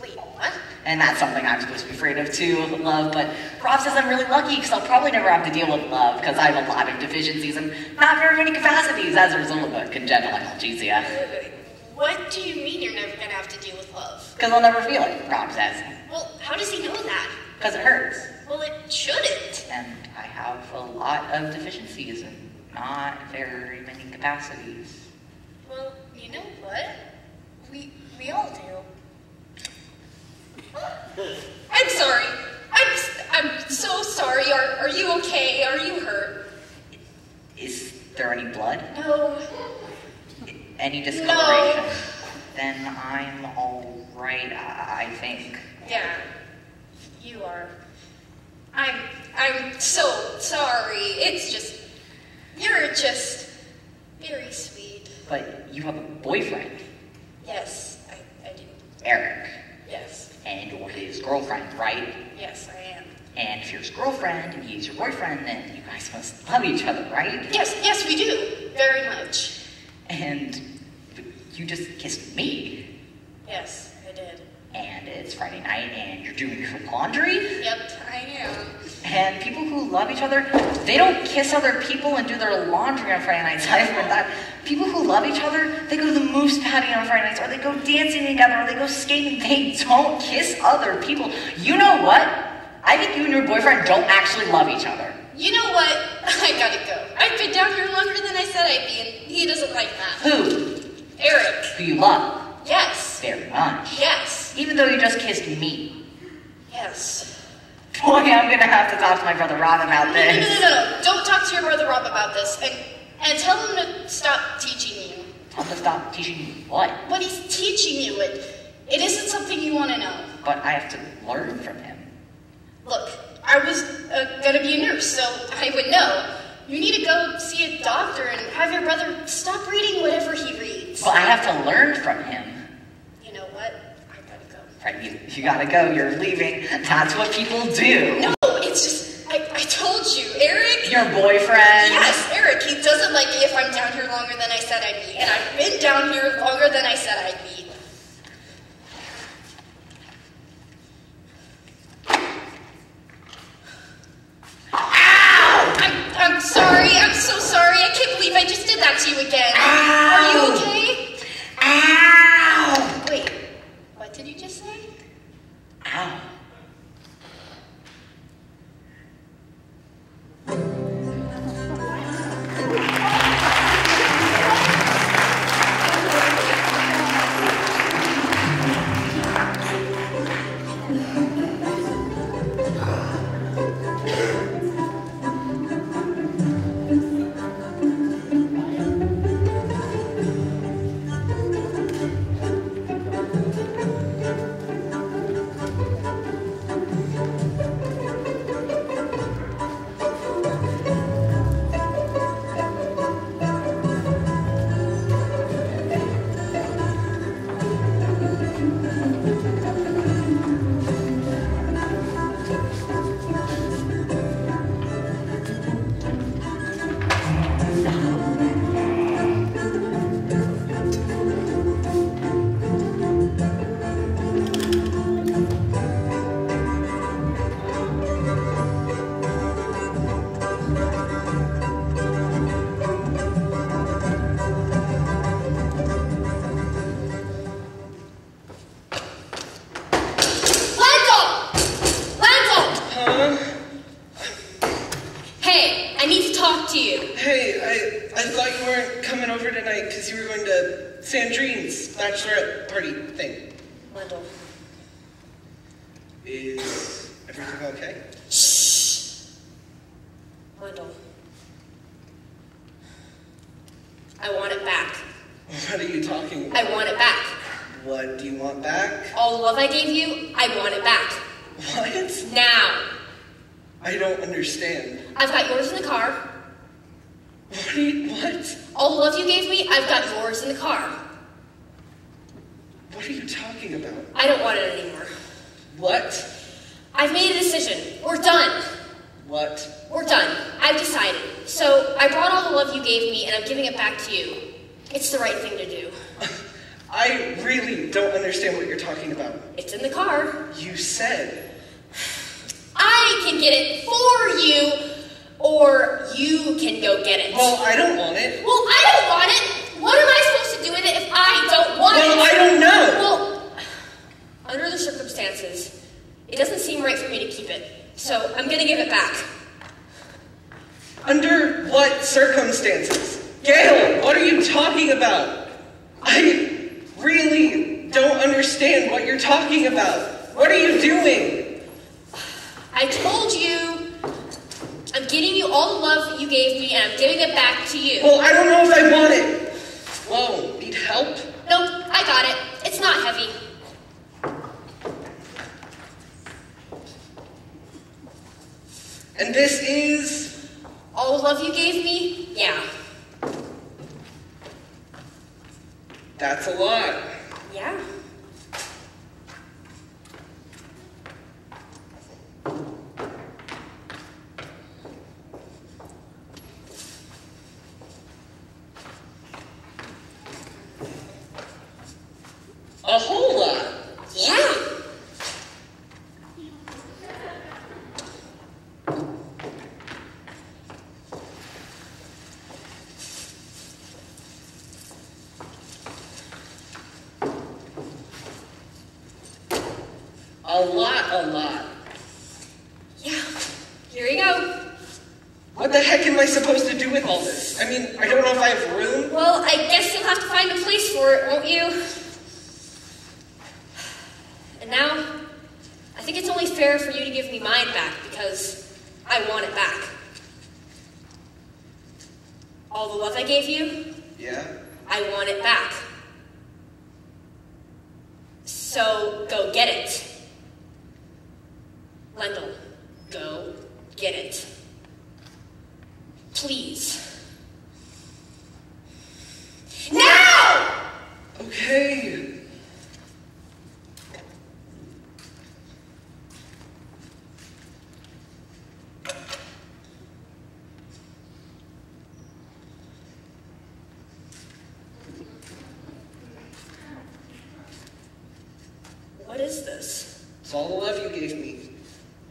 S7: Wait, what?
S9: And that's something I'm supposed to be afraid of too, love. But Rob says I'm really lucky because I'll probably never have to deal with love because I have a lot of deficiencies and not very many capacities as a result of a congenital analgesia.
S10: What do you mean you're never gonna have to deal with love?
S9: Because I'll never feel it, Rob says.
S10: Well, how does he know that?
S9: Because it hurts.
S10: Well, it shouldn't.
S9: And I have a lot of deficiencies and not very many capacities.
S10: Well, you know what? We we all do.
S7: I'm sorry. I'm, I'm so sorry. Are, are you okay? Are you hurt?
S9: Is there any blood?
S7: No.
S9: Any discoloration? No. Then I'm alright, I I think.
S7: Yeah, you are. I'm I'm so sorry. It's just you're just very sweet.
S9: But you have a boyfriend,
S7: Yes, I, I do.
S9: Eric,
S7: Yes,
S9: and you're his girlfriend, right?
S7: yes, I am.
S9: And if you're his girlfriend and he's your boyfriend, then you guys must love each other, right?
S7: Yes, yes, we do very much.
S9: And you just kissed me,
S7: Yes, I did.
S9: And it's Friday night, and you're doing your laundry.
S7: Yep, I am.
S9: And people who love each other, they don't kiss other people and do their laundry on Friday nights. I've heard that. People who love each other, they go to the Moose Paddy on Friday nights, or they go dancing together, or they go skating. They don't kiss other people. You know what? I think you and your boyfriend don't actually love each other.
S7: You know what? I gotta go. I've been down here longer than I said I'd be, and he doesn't like that.
S9: Who?
S7: Eric.
S9: Who you love
S7: Yes.
S9: very much.
S7: Yes.
S9: Even though you just kissed me.
S7: Yes.
S9: Boy, I'm gonna have to talk to my brother Rob about
S7: No, no, no,
S9: this.
S7: no, no, no. Don't talk to your brother Rob about this. And, and tell him to stop teaching you.
S9: Tell him to stop teaching you what?
S7: What he's teaching you, it, it isn't something you want to know.
S9: But I have to learn from him.
S7: Look, I was uh, gonna be a nurse, so I would know. You need to go see a doctor and have your brother stop reading whatever he reads.
S9: Well, I have to learn from him.
S7: You know what? I gotta go.
S9: Right, you, you gotta go, you're leaving. That's what people do.
S7: No, it's just, I, I told you, Eric.
S9: Your boyfriend.
S7: Yes, Eric, he doesn't like it if I'm down here longer than I said I'd be. And I've been down here longer than I said I'd be. I'm, I'm sorry, I'm so sorry. I can't believe I just did that to you again. Are you okay?
S9: Ow!
S7: Wait, what did you just say?
S9: Ow.
S11: What?
S7: I've made a decision. We're done.
S11: What?
S7: We're done. I've decided. So I brought all the love you gave me and I'm giving it back to you. It's the right thing to do.
S12: I really don't understand what you're talking about.
S7: It's in the car.
S12: You said.
S7: I can get it for you, or you can go get it.
S12: Well, I don't want it.
S7: Well, I don't want it. What am I supposed to do with it if I don't want
S12: Well,
S7: it?
S12: Well, I don't know.
S7: Well, under the circumstances, it doesn't seem right for me to keep it. So I'm gonna give it back.
S12: Under what circumstances? Gayle, what are you talking about? I really don't understand what you're talking about. What are you doing?
S7: I told you I'm getting you all the love that you gave me and I'm giving it back to you.
S12: Well, I don't know if I want it. Whoa, need help?
S7: Nope, I got it. It's not heavy.
S12: And this is.
S7: All the love you gave me? Yeah.
S12: That's a lot.
S7: Yeah.
S12: A whole lot.
S7: Yeah.
S12: A lot, a lot.
S7: Yeah. Here you go.
S12: What the heck am I supposed to do with all this? I mean, I don't know if I have room.
S7: Well, I guess you'll have to find a place for it, won't you? And now, I think it's only fair for you to give me mine back because I want it back. All the love I gave you,
S12: Yeah?
S7: I want it back. So go get it. Lendall, go get it. Please. Now!
S12: Okay.
S7: What is this?
S12: It's all the love you gave me.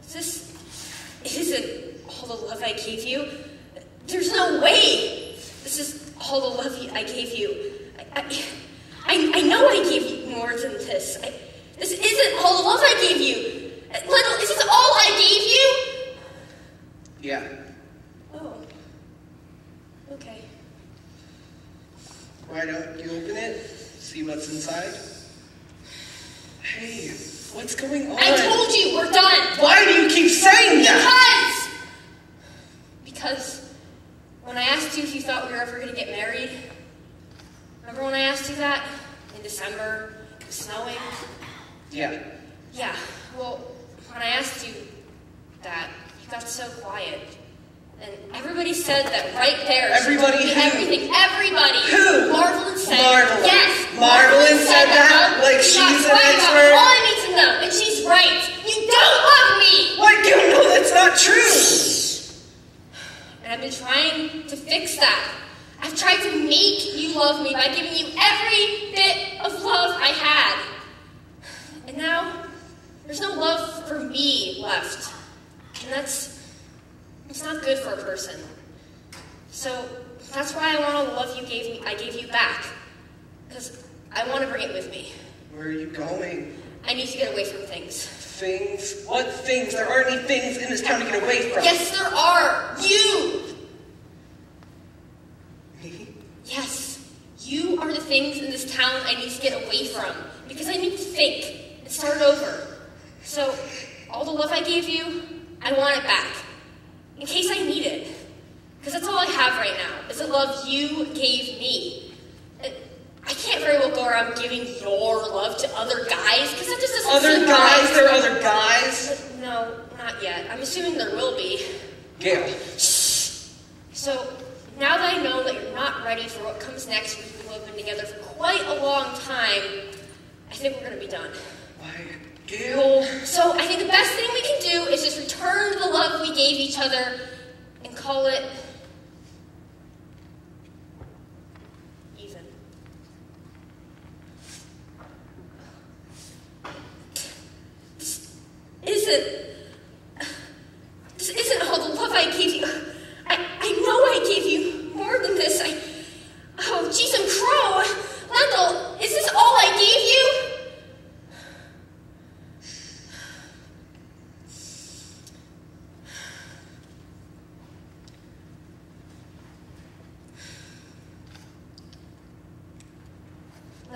S7: Is this isn't all the love I gave you? There's no way. This is all the love I gave you. I, I, I, know I gave you more than this. I, this isn't all the love I gave you. Little,
S12: this
S7: is all I gave you? Yeah.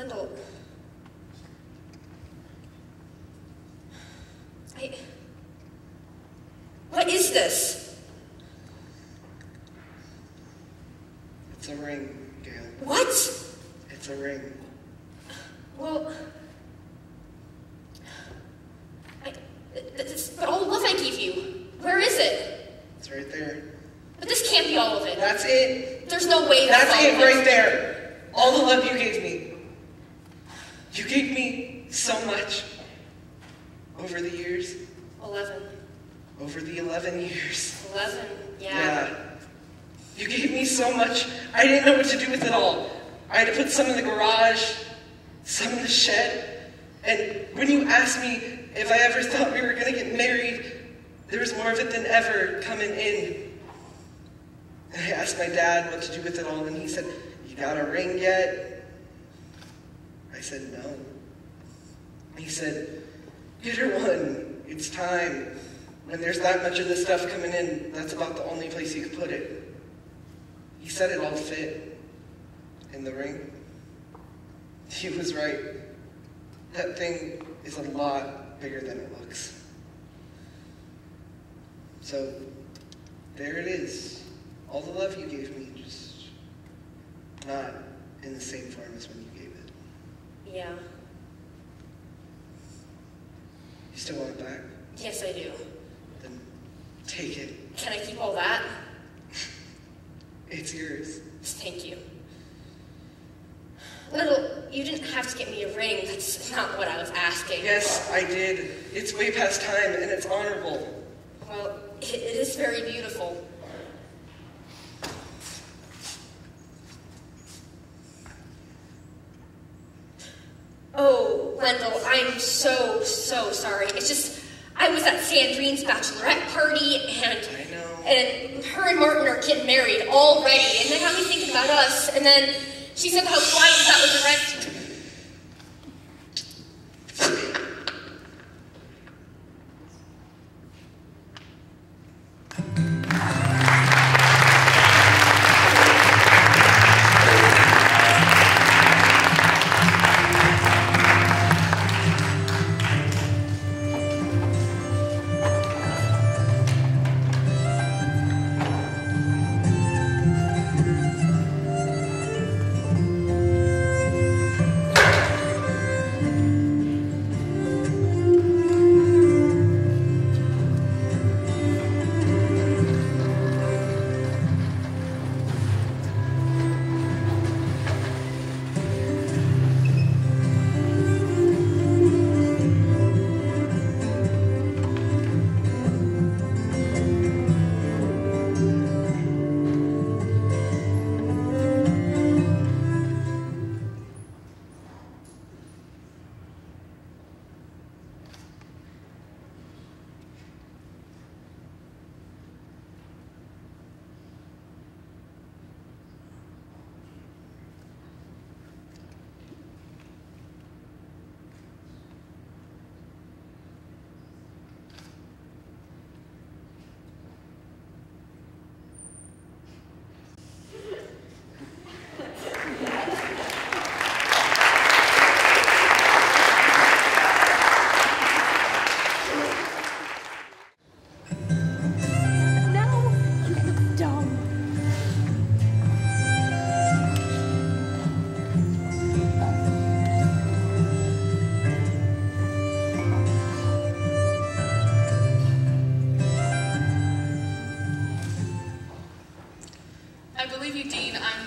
S12: Wendell. I... What is this?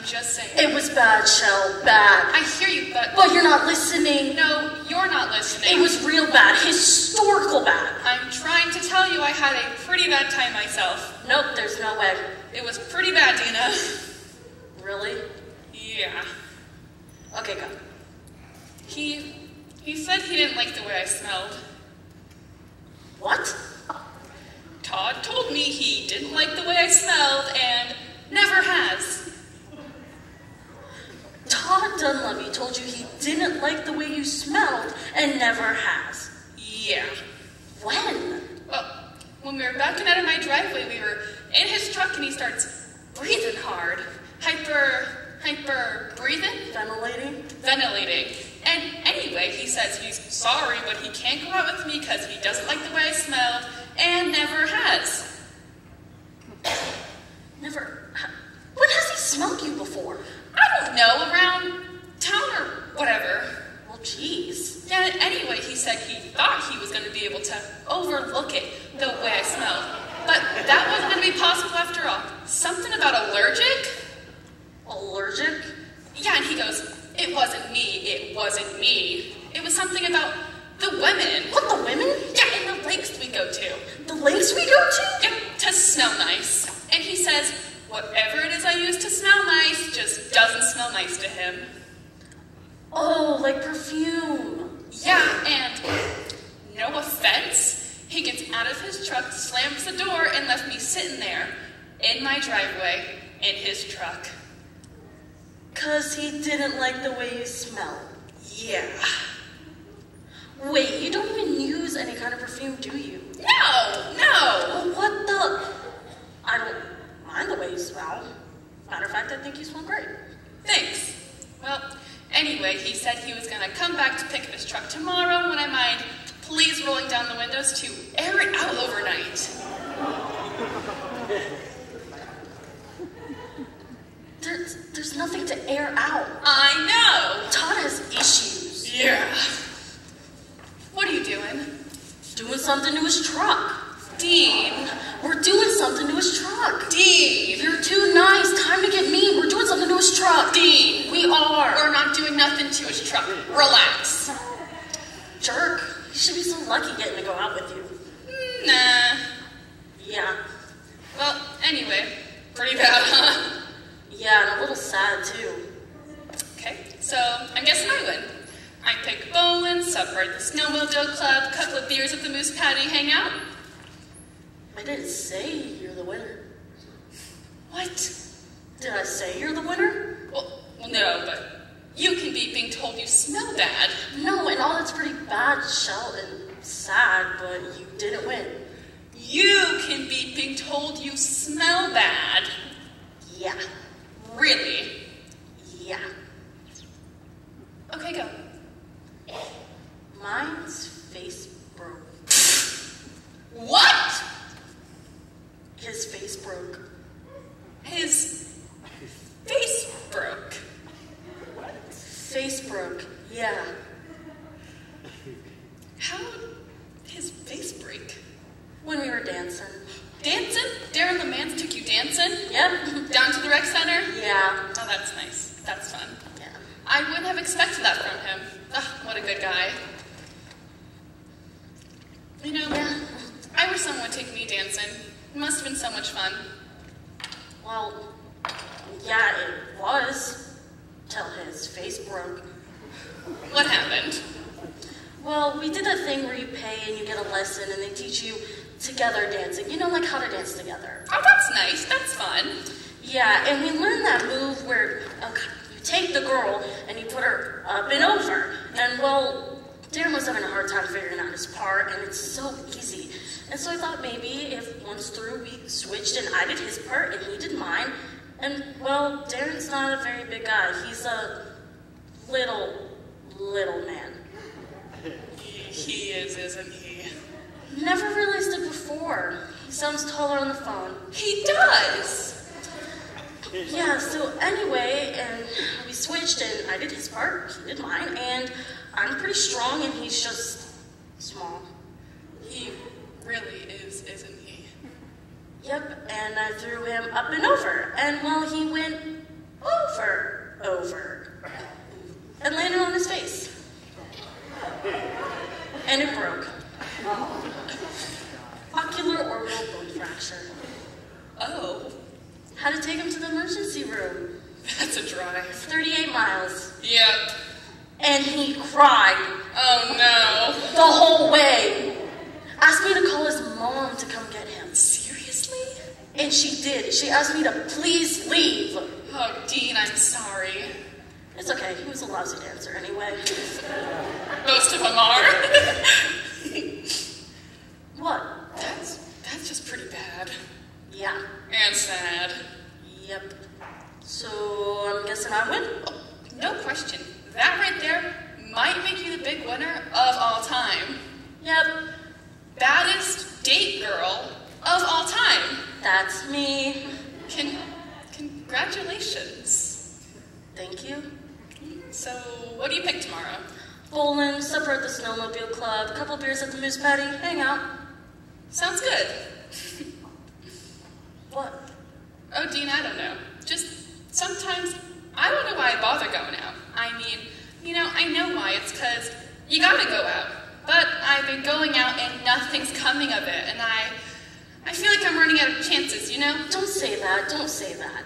S12: just
S13: saying.
S14: It was bad, Shell. Bad.
S13: I hear you, but.
S14: But you're not listening.
S13: No, you're not listening.
S14: It was real bad. Historical bad.
S13: I'm trying to tell you I had a pretty bad time myself.
S14: Nope, there's no way.
S13: It was pretty bad, Dina. Allergic? Yeah, and he goes, It wasn't me, it wasn't me. It was something about the women.
S14: What, the women?
S13: Yeah, and the lakes we go to.
S14: The lakes we go to?
S13: Yep, to smell nice. And he says, Whatever it is I use to smell nice just doesn't smell nice to him.
S14: Oh, like perfume.
S13: Yeah, and no offense, he gets out of his truck, slams the door, and left me sitting there in my driveway in his truck.
S14: Cause he didn't like the way you smell.
S13: Yeah.
S14: Wait, you don't even use any kind of perfume, do you?
S13: No, no.
S14: Well, what the? I don't mind the way you smell. Matter of fact, I think you smell great.
S13: Thanks. Well, anyway, he said he was gonna come back to pick up his truck tomorrow when I mind please rolling down the windows to air it out overnight.
S14: There's, there's nothing to air out.
S13: I know.
S14: Todd has issues.
S13: Yeah. What are you doing?
S14: Doing something to his truck.
S13: Dean.
S14: We're doing something to his truck.
S13: Dean.
S14: You're too nice. Time to get mean. We're doing something to his truck.
S13: Dean.
S14: We are.
S13: We're not doing nothing to his truck. Relax.
S14: Jerk. You should be so lucky getting to go out with you.
S13: Nah.
S14: Yeah.
S13: Well, anyway, pretty bad, huh?
S14: Yeah, and a little sad too.
S13: Okay, so I'm guessing I win. I pick Bowen, support the Snowmobile Club, couple of beers at the Moose Paddy hangout.
S14: I didn't say you're the winner.
S13: What?
S14: Did I say you're the winner?
S13: Well, well, no, but you can beat being told you smell bad.
S14: No, and all that's pretty bad, Shell, and sad, but you didn't win.
S13: You can beat being told you smell bad.
S14: Yeah.
S13: Really?
S14: Yeah.
S13: Okay, go.
S14: Mine's face broke.
S13: What?
S14: His face broke.
S13: His face broke. What?
S14: Face broke. Yeah.
S13: How his face break?
S14: When we were dancing.
S13: Dancing? Darren LeMans took you dancing?
S14: Yep.
S13: Down to the rec center?
S14: Yeah.
S13: Oh, that's nice. That's fun.
S14: Yeah.
S13: I wouldn't have expected that from him. Ugh, what a good guy. You know,
S14: Yeah.
S13: I wish someone would take me dancing. It must have been so much fun.
S14: Well, yeah, it was. Till his face broke.
S13: What happened?
S14: Well, we did that thing where you pay and you get a lesson and they teach you together dancing. You know, like how to dance together.
S13: Oh, that's nice. That's fun.
S14: Yeah, and we learned that move where okay, you take the girl and you put her up and over. And well, Darren was having a hard time figuring out his part, and it's so easy. And so I thought maybe if once through we switched and I did his part and he did mine. And well, Darren's not a very big guy. He's a little, little man.
S13: He is, isn't he?
S14: Never realized it before. He sounds taller on the phone.
S13: He does.
S14: Yeah, so anyway, and we switched and I did his part, he did mine, and I'm pretty strong and he's just small.
S13: He really is, isn't he?
S14: Yep, and I threw him up and over, and well, he went over, over, and landed on his face. And it broke. Ocular orbital bone fracture.
S13: Oh,
S14: Had to take him to the emergency room.
S13: that's a drive.
S14: 38 miles.
S13: Yep.
S14: And he cried
S13: Oh no.
S14: the whole way. Asked me to call his mom to come get him.
S13: Seriously?
S14: And she did. She asked me to please leave.
S13: Oh, Dean, I'm sorry.
S14: It's okay. He was a lousy dancer anyway.
S13: Most of them are.
S14: What?
S13: that's that's just pretty bad
S14: Yeah.
S13: and sad.
S14: Yep. So I'm guessing I win.
S13: No question. That right there might make you the big winner of all time.
S14: Yep,
S13: Baddest date girl of all time.
S14: that's me.
S13: Con- congratulations.
S14: Thank you.
S13: So, what do you pick tomorrow?
S14: Bowling, supper at the Snowmobile Club, couple beers at the Moose Paddy, hang out.
S13: Sounds good.
S14: What?
S13: Oh, Dean, I don't know. Just sometimes I don't know why I bother going out. I mean, you know, I know why. It's because you gotta go out. But I've been going out and nothing's coming of it, and I, I feel like I'm running out of chances. You know?
S14: Don't say that, don't say that.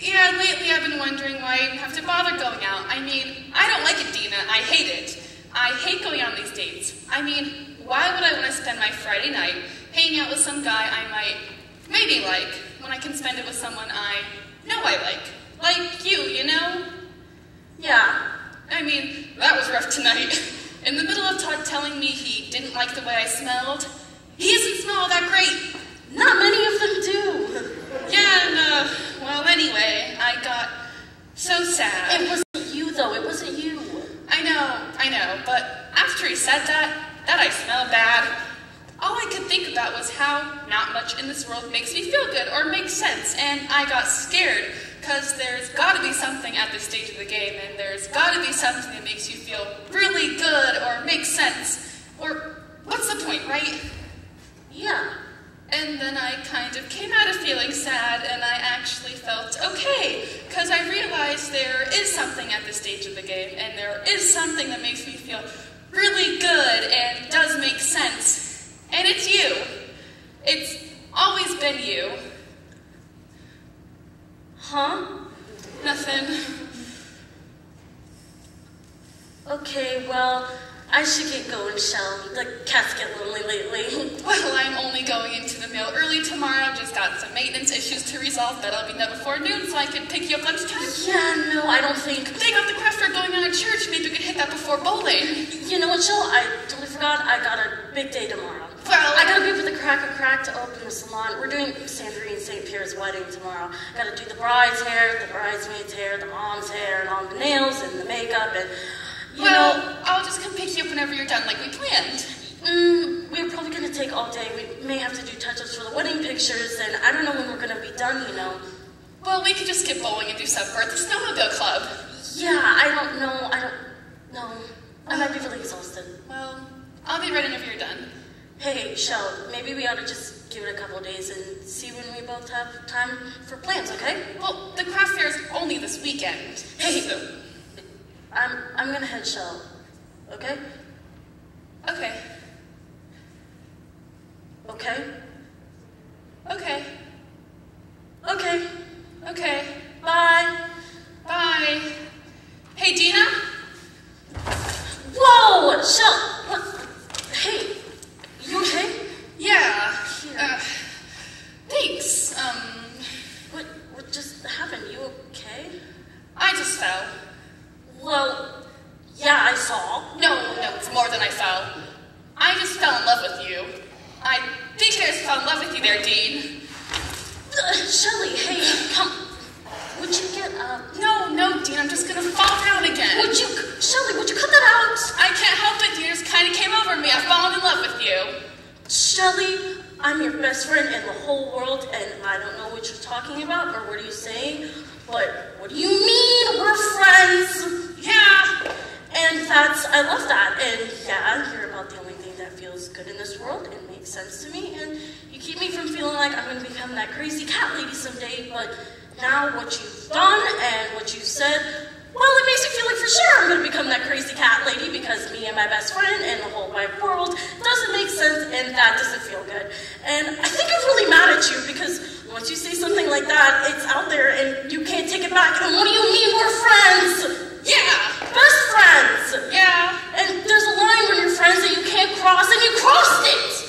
S13: Yeah, lately I've been wondering why I have to bother going out. I mean, I don't like it, Dina. I hate it. I hate going on these dates. I mean, why would I want to spend my Friday night hanging out with some guy I might maybe like when I can spend it with someone I know I like? Like you, you know?
S14: Yeah,
S13: I mean, that was rough tonight. In the middle of Todd telling me he didn't like the way I smelled, he doesn't smell that great.
S14: not many of them do.
S13: Yeah, and, uh, well, anyway, I got so sad.
S14: It wasn't you though, it wasn't you.
S13: I know, I know, but after he said that, that I smelled bad, all I could think about was how not much in this world makes me feel good or makes sense, and I got scared, because there's gotta be something at this stage of the game, and there's gotta be something that makes you feel really good or makes sense, or what's the point, right?
S14: Yeah.
S13: And then I kind of came out of feeling sad, and I actually felt okay, because I realized there is something at this stage of the game, and there is something that makes me feel really good and does make sense. And it's you. It's always been you.
S14: Huh?
S13: Nothing.
S14: Okay, well, I should get going, Shell. The cats get lonely lately.
S13: Well, I'm only going into the mill early tomorrow. Just got some maintenance issues to resolve, but I'll be done before noon so I can pick you up lunchtime.
S14: Oh, yeah, no, I don't think.
S13: They got the craft fair going on at church. Maybe we could hit that before bowling.
S14: You know what, Shell? I totally forgot I got a big day tomorrow.
S13: Well,
S14: I gotta be for the crack Cracker Crack to open the salon. We're doing Sandrine and St. Pierre's wedding tomorrow. I Gotta do the bride's hair, the bridesmaid's hair, the mom's hair, and all the nails and the makeup, and you
S13: well,
S14: know,
S13: I'll just come pick you up whenever you're done, like we planned.
S14: mm, we're probably gonna take all day. We may have to do touch-ups for the wedding pictures, and I don't know when we're gonna be done. You know.
S13: Well, we could just skip bowling and do supper at the Snowmobile Club.
S14: Yeah, I don't know. I don't know. I might be really exhausted.
S13: Well, I'll be ready whenever you're done.
S14: Hey, Shell, maybe we ought to just give it a couple days and see when we both have time for plans, okay?
S13: Well, the craft fair is only this weekend.
S14: Hey.
S13: So,
S14: I'm I'm gonna head Shell, okay?
S13: okay,
S14: Okay?
S13: okay,
S14: Okay.
S13: okay.
S14: Bye.
S13: Bye. Hey, Dina?
S14: Whoa! Shell! Hey, you okay?
S13: Yeah. Uh, thanks. Um,
S14: What what just happened? You okay?
S13: I just fell.
S14: Well, yeah, I saw.
S13: No, no, it's more than I saw. I just fell in love with you. I think I just fell in love with you there, Dean.
S14: Uh, Shelly, hey, come. Would you get up?
S13: No, no, Dean, I'm just gonna fall down again.
S14: Would you, Shelly? Would you cut that out?
S13: I can't help it, Dean. It just kind of came over me. I've fallen in love with you.
S14: Shelly, I'm your best friend in the whole world, and I don't know what you're talking about or what are you saying, but what do you mean we're friends?
S13: Yeah.
S14: And that's, I love that. And yeah, you're about the only thing that feels good in this world and makes sense to me. And you keep me from feeling like I'm going to become that crazy cat lady someday. But now what you've done and what you said, well, it makes me feel like for sure I'm going to become that crazy cat lady because me and my best friend and the whole wide world doesn't make sense and that doesn't feel good. And I think I'm really mad at you because once you say something like that, it's out there and you can't take it back. And what do you mean we're friends?
S13: Yeah.
S14: Best friends!
S13: Yeah.
S14: And there's a line when you're friends that you can't cross, and you crossed it!
S11: It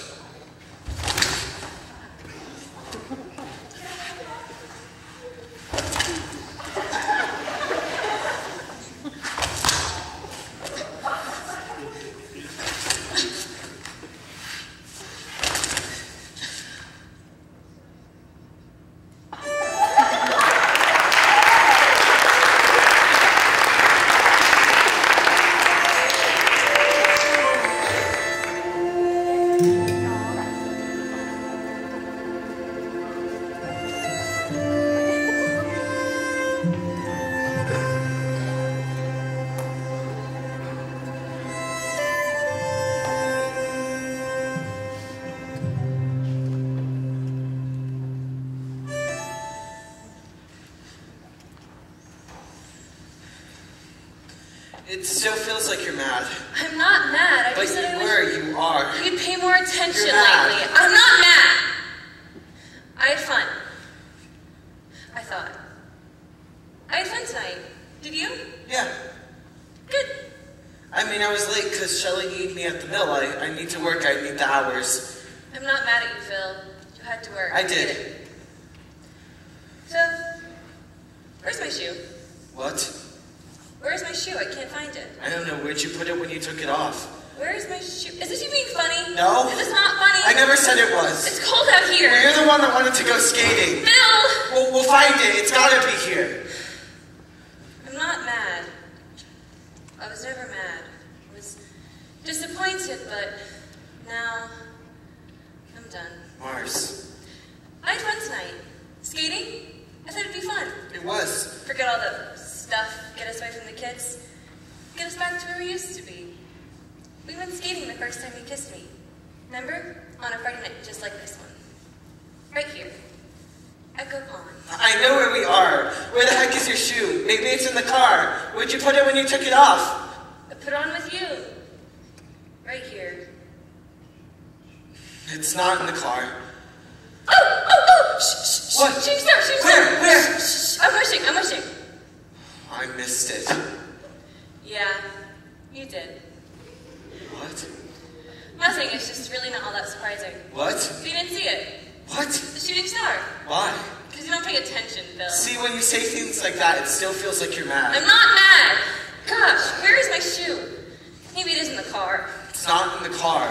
S4: Remember? On a Friday night just like this one. Right here. Echo Pond.
S11: I know where we are. Where the heck is your shoe? Maybe it's in the car. Where'd you put it when you took it off?
S4: I put it on with you. Right here.
S11: It's not in the car.
S4: Oh, oh, oh! Shh, shh, shh.
S11: What?
S4: Shooting star, shooting
S11: Where?
S4: star.
S11: Where?
S4: Shh. I'm wishing, I'm wishing.
S11: I missed it.
S4: Yeah, you did.
S11: What?
S4: Nothing, it's just really not all that surprising.
S11: What?
S4: You didn't see it.
S11: What?
S4: The shooting star.
S11: Why?
S4: Because you don't pay attention, Bill.
S11: See, when you say things like that, it still feels like you're mad.
S4: I'm not mad. Gosh, where is my shoe? Maybe it is in the car.
S11: It's not in the car.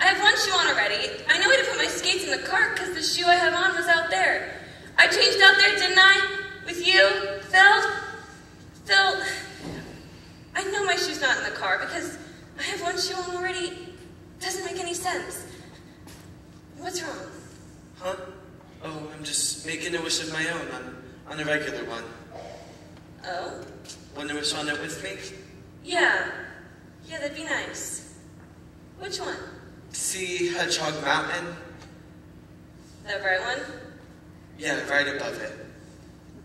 S4: I have one shoe on already. I know where to put my skates in the car because the shoe I have on was out there. I changed out there, didn't I? With you, Phil? Phil, I know my shoe's not in the car because I have one shoe on already. It doesn't make any sense. What's wrong?
S11: Huh? Oh, I'm just making a wish of my own on, on a regular one.
S4: Oh?
S11: Want to wish on it with me?
S4: Yeah. Yeah, that'd be nice. Which one?
S11: See Hedgehog Mountain?
S4: That bright one?
S11: Yeah, right above it.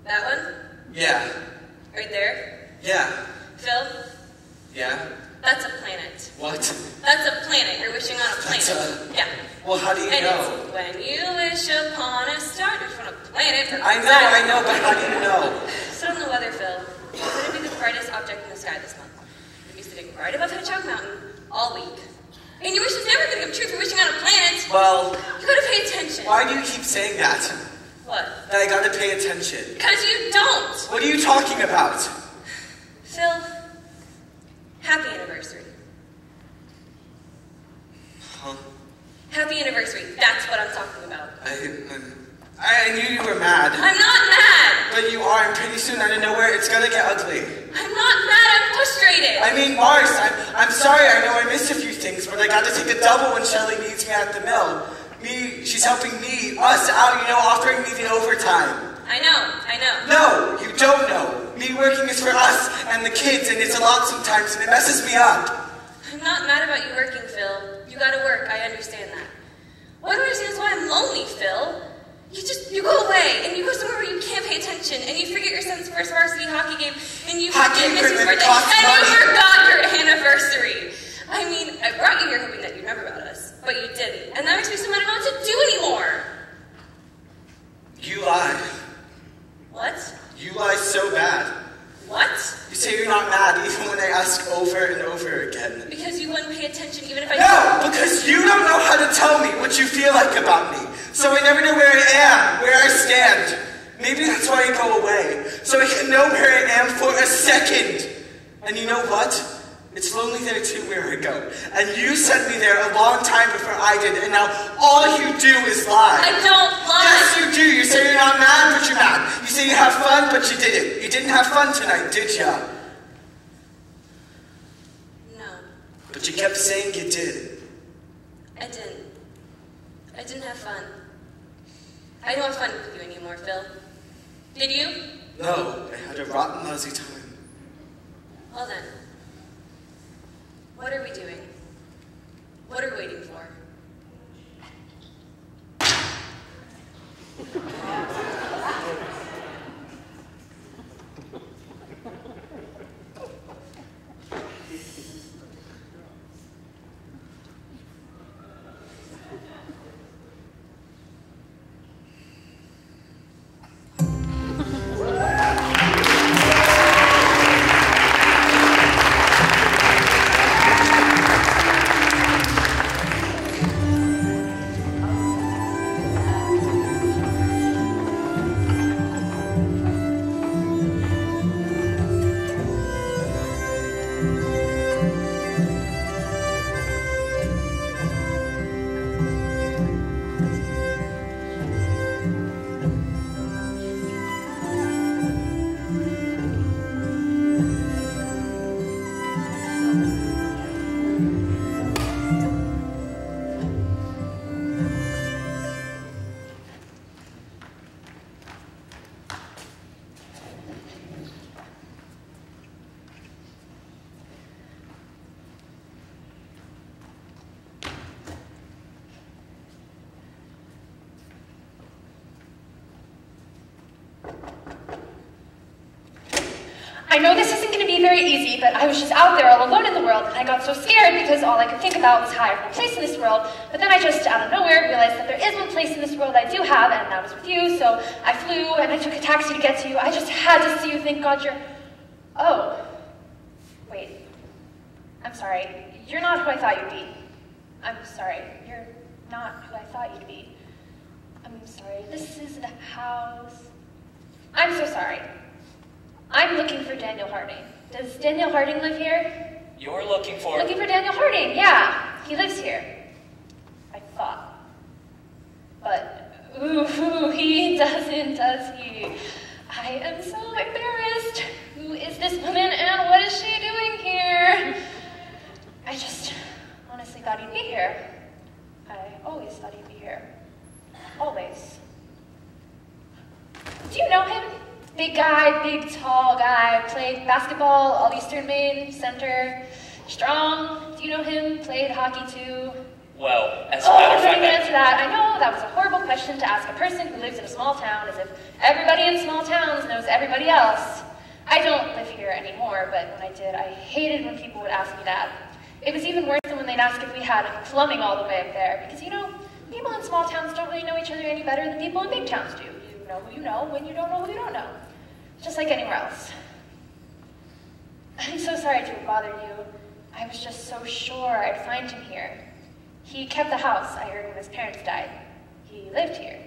S4: That one?
S11: Yeah.
S4: Right there?
S11: Yeah.
S4: Phil,
S11: Yeah.
S4: That's a planet.
S11: What?
S4: That's a planet. You're wishing on a planet.
S11: That's
S4: yeah.
S11: Well, how do you
S4: and
S11: know?
S4: when you wish upon a star, you wish on a planet.
S11: I know, I know, but how do you know?
S4: Sit on the weather, Phil. It's going to be the brightest object in the sky this month? You'd be sitting right above Hedgehog Mountain all week. And your wish is never going to come true if you're wishing on a planet.
S11: Well,
S4: You gotta pay attention.
S11: why do you keep saying that?
S4: What?
S11: That I gotta pay attention.
S4: Because you don't.
S11: What are you talking about?
S4: Phil, happy anniversary.
S11: Huh?
S4: Happy anniversary. That's what I'm talking about.
S11: I, I knew you were mad.
S4: I'm not mad.
S11: But you are, and pretty soon out of nowhere, it's gonna get ugly.
S4: I'm not mad. I'm frustrated.
S11: I mean, Mars, I'm, I'm sorry, I know I missed a few things, but I gotta take a double when Shelly needs me at the mill. Me, she's helping me, us out, you know, offering me the overtime.
S4: I know. I know.
S11: No, you don't know. Me working is for us and the kids, and it's a lot sometimes, and it messes me up.
S4: I'm not mad about you working, Phil. You gotta work. I understand that. What I don't understand is why I'm lonely, Phil. You just you go away and you go somewhere where you can't pay attention and you forget your son's first varsity hockey game and you
S11: Hockey
S4: forget
S11: equipment
S4: birthday and you forgot your anniversary. I mean, I brought you here hoping that you'd remember about us, but you didn't, and that makes me so mad I don't know what to do anymore.
S11: You lie.
S4: What?
S11: You lie so bad.
S4: What?
S11: You say you're not mad even when I ask over and over again.
S4: Because you wouldn't pay attention even if I
S11: No, because you don't know how to tell me what you feel like about me. So I never know where I am, where I stand. Maybe that's why I go away. So I can know where I am for a second. And you know what? It's lonely there too where I go. And you sent me there a long time before I did, and now all you do is lie.
S4: I don't lie.
S11: Yes, you do. You say you're not mad, but you're mad. You say you have fun, but you didn't. You didn't have fun tonight, did ya?
S4: No,
S11: But you kept saying you did.
S4: I didn't. I didn't have fun. I don't have fun with you anymore, Phil. Did you?
S11: No, I had a rotten, lousy time.
S4: Well then. What are we doing? What are we waiting for?
S8: very easy, but I was just out there all alone in the world, and I got so scared because all I could think about was how I have no place in this world. But then I just, out of nowhere, realized that there is one place in this world I do have, and that was with you. So I flew and I took a taxi to get to you. I just had to see you. Thank God you're. Oh. Wait. I'm sorry. You're not who I thought you'd be. I'm sorry. You're not who I thought you'd be. I'm sorry. This is the house. I'm so sorry. I'm looking for Daniel Harding. Does Daniel Harding live here?
S15: You're looking for.
S8: Looking for Daniel Harding, yeah. He lives here. I thought. But, ooh, ooh, he doesn't, does he? I am so embarrassed. Who is this woman and what is she doing here? I just honestly thought he'd be here. I always thought he'd be here. Always. Do you know him? Big guy, big tall guy, played basketball, all Eastern Maine, center, strong. Do you know him? Played hockey too.
S15: Well, as a
S8: Oh,
S15: matter of
S8: I
S15: fact, I-
S8: answer that. I know that was a horrible question to ask a person who lives in a small town, as if everybody in small towns knows everybody else. I don't live here anymore, but when I did, I hated when people would ask me that. It was even worse than when they'd ask if we had plumbing all the way up there, because you know, people in small towns don't really know each other any better than people in big towns do. You know who you know when you don't know who you don't know. Just like anywhere else. I'm so sorry to have bothered you. I was just so sure I'd find him here. He kept the house, I heard, when his parents died. He lived here.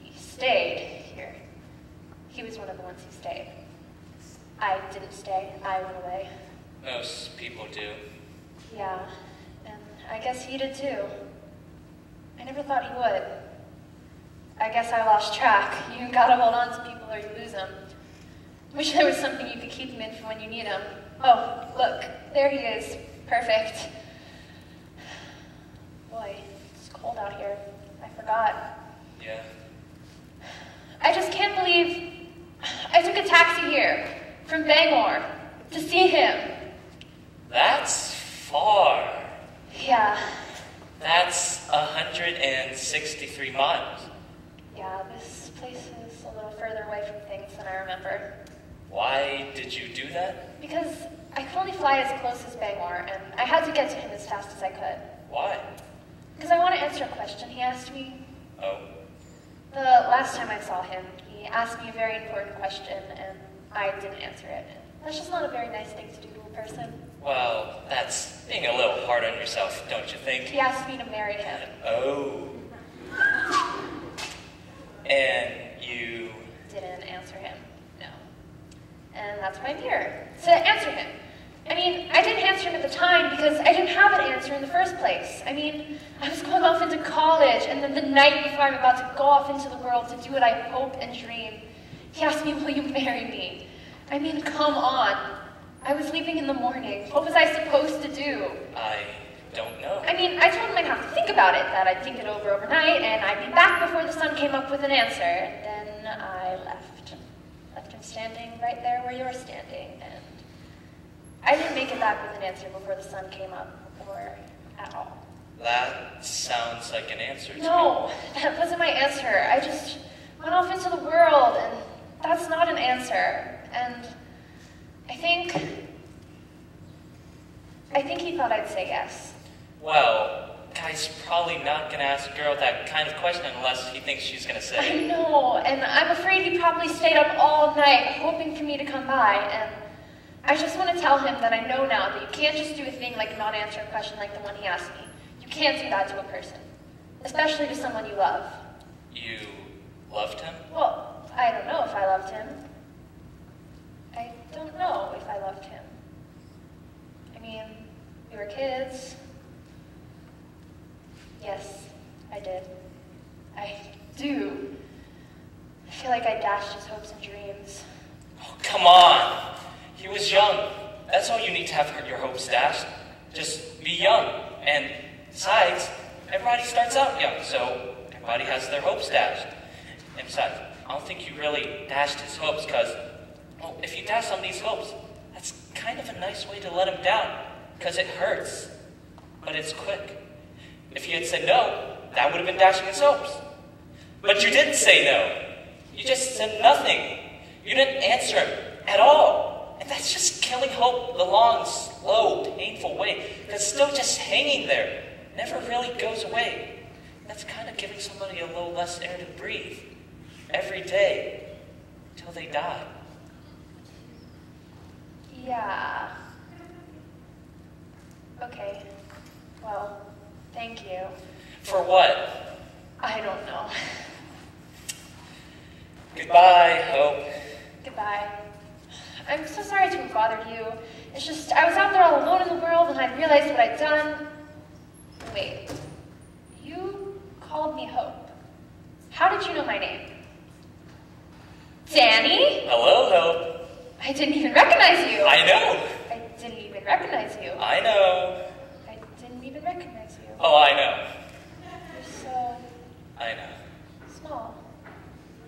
S8: He stayed here. He was one of the ones who stayed. I didn't stay. I went away.
S15: most people do.
S8: Yeah, and I guess he did too. I never thought he would. I guess I lost track. You gotta hold on to people or you lose them. Wish there was something you could keep them in for when you need them. Oh, look, there he is. Perfect. Boy, it's cold out here. I forgot.
S15: Yeah.
S8: I just can't believe I took a taxi here from Bangor to see him.
S15: That's far.
S8: Yeah,
S15: That's 163 miles.
S8: yeah, this place is a little further away from things than I remember.
S15: Why did you do that?
S8: Because I could only fly as close as Bangor, and I had to get to him as fast as I could.
S15: Why?
S8: Because I want to answer a question he asked me.
S15: Oh.
S8: The last time I saw him, he asked me a very important question, and I didn't answer it. That's just not a very nice thing to do to a person.
S15: Well, that's being a little hard on yourself, don't you think?
S8: He asked me to marry him.
S15: Oh. And you.
S8: Didn't answer him. And that's why I'm here. To answer him. I mean, I didn't answer him at the time because I didn't have an answer in the first place. I mean, I was going off into college, and then the night before I'm about to go off into the world to do what I hope and dream, he asked me, Will you marry me? I mean, come on. I was leaving in the morning. What was I supposed to do?
S15: I don't know.
S8: I mean, I told him I'd have to think about it, that I'd think it over overnight, and I'd be back before the sun came up with an answer. And then I left. Standing right there where you're standing, and I didn't make it back with an answer before the sun came up, or at all.
S15: That sounds like an answer to
S8: No, that wasn't my answer. I just went off into the world, and that's not an answer. And I think. I think he thought I'd say yes.
S15: Well, guy's probably not gonna ask a girl that kind of question unless he thinks she's gonna say.
S8: I know, and I'm afraid he probably stayed up all night hoping for me to come by, and I just want to tell him that I know now that you can't just do a thing like not answer a question like the one he asked me. You can't do that to a person, especially to someone you love.
S15: You loved him?
S8: Well, I don't know if I loved him. I don't know if I loved him. I mean, we were kids. Yes, I did. I do. I feel like I dashed his hopes and dreams.
S15: Oh, come on. He was young. That's all you need to have your hopes dashed. Just be young. And besides, everybody starts out young, so everybody has their hopes dashed. And besides, I don't think you really dashed his hopes because, well, if you dash somebody's hopes, that's kind of a nice way to let him down because it hurts, but it's quick. If you had said no, that would have been dashing his hopes. But you didn't say no. You just said nothing. You didn't answer him at all. And that's just killing hope the long, slow, painful way. That's still just hanging there. Never really goes away. That's kind of giving somebody a little less air to breathe. Every day. until they die.
S8: Yeah. Okay. Well, thank you.
S15: For what?
S8: I don't know.
S15: Goodbye, Hope.
S8: Goodbye. I'm so sorry to have bothered you. It's just, I was out there all alone in the world and I realized what I'd done. Wait. You called me Hope. How did you know my name? Danny?
S15: Hello, Hope.
S8: I didn't even recognize you.
S15: I know.
S8: I didn't even recognize you.
S15: I know.
S8: I didn't even recognize you.
S15: Oh, I know.
S8: You're so
S15: I know.
S8: small.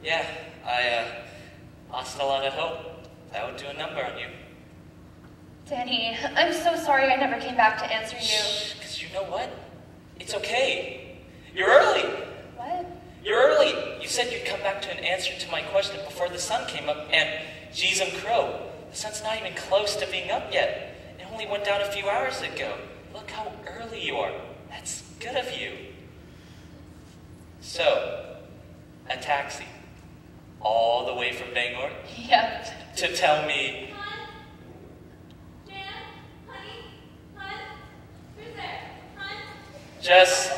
S15: Yeah, I uh, lost a lot of hope. I would do a number on you.
S8: Danny, I'm so sorry I never came back to answer you.
S15: Because you know what? It's okay. You're early.
S8: What?
S15: You're early. You said you'd come back to an answer to my question before the sun came up, and and crow. The sun's not even close to being up yet. It only went down a few hours ago. Look how early you are. That's good of you. So, a taxi. All the way from Bangor
S8: Yep.
S15: to tell me Dan, honey, honey, where's that? just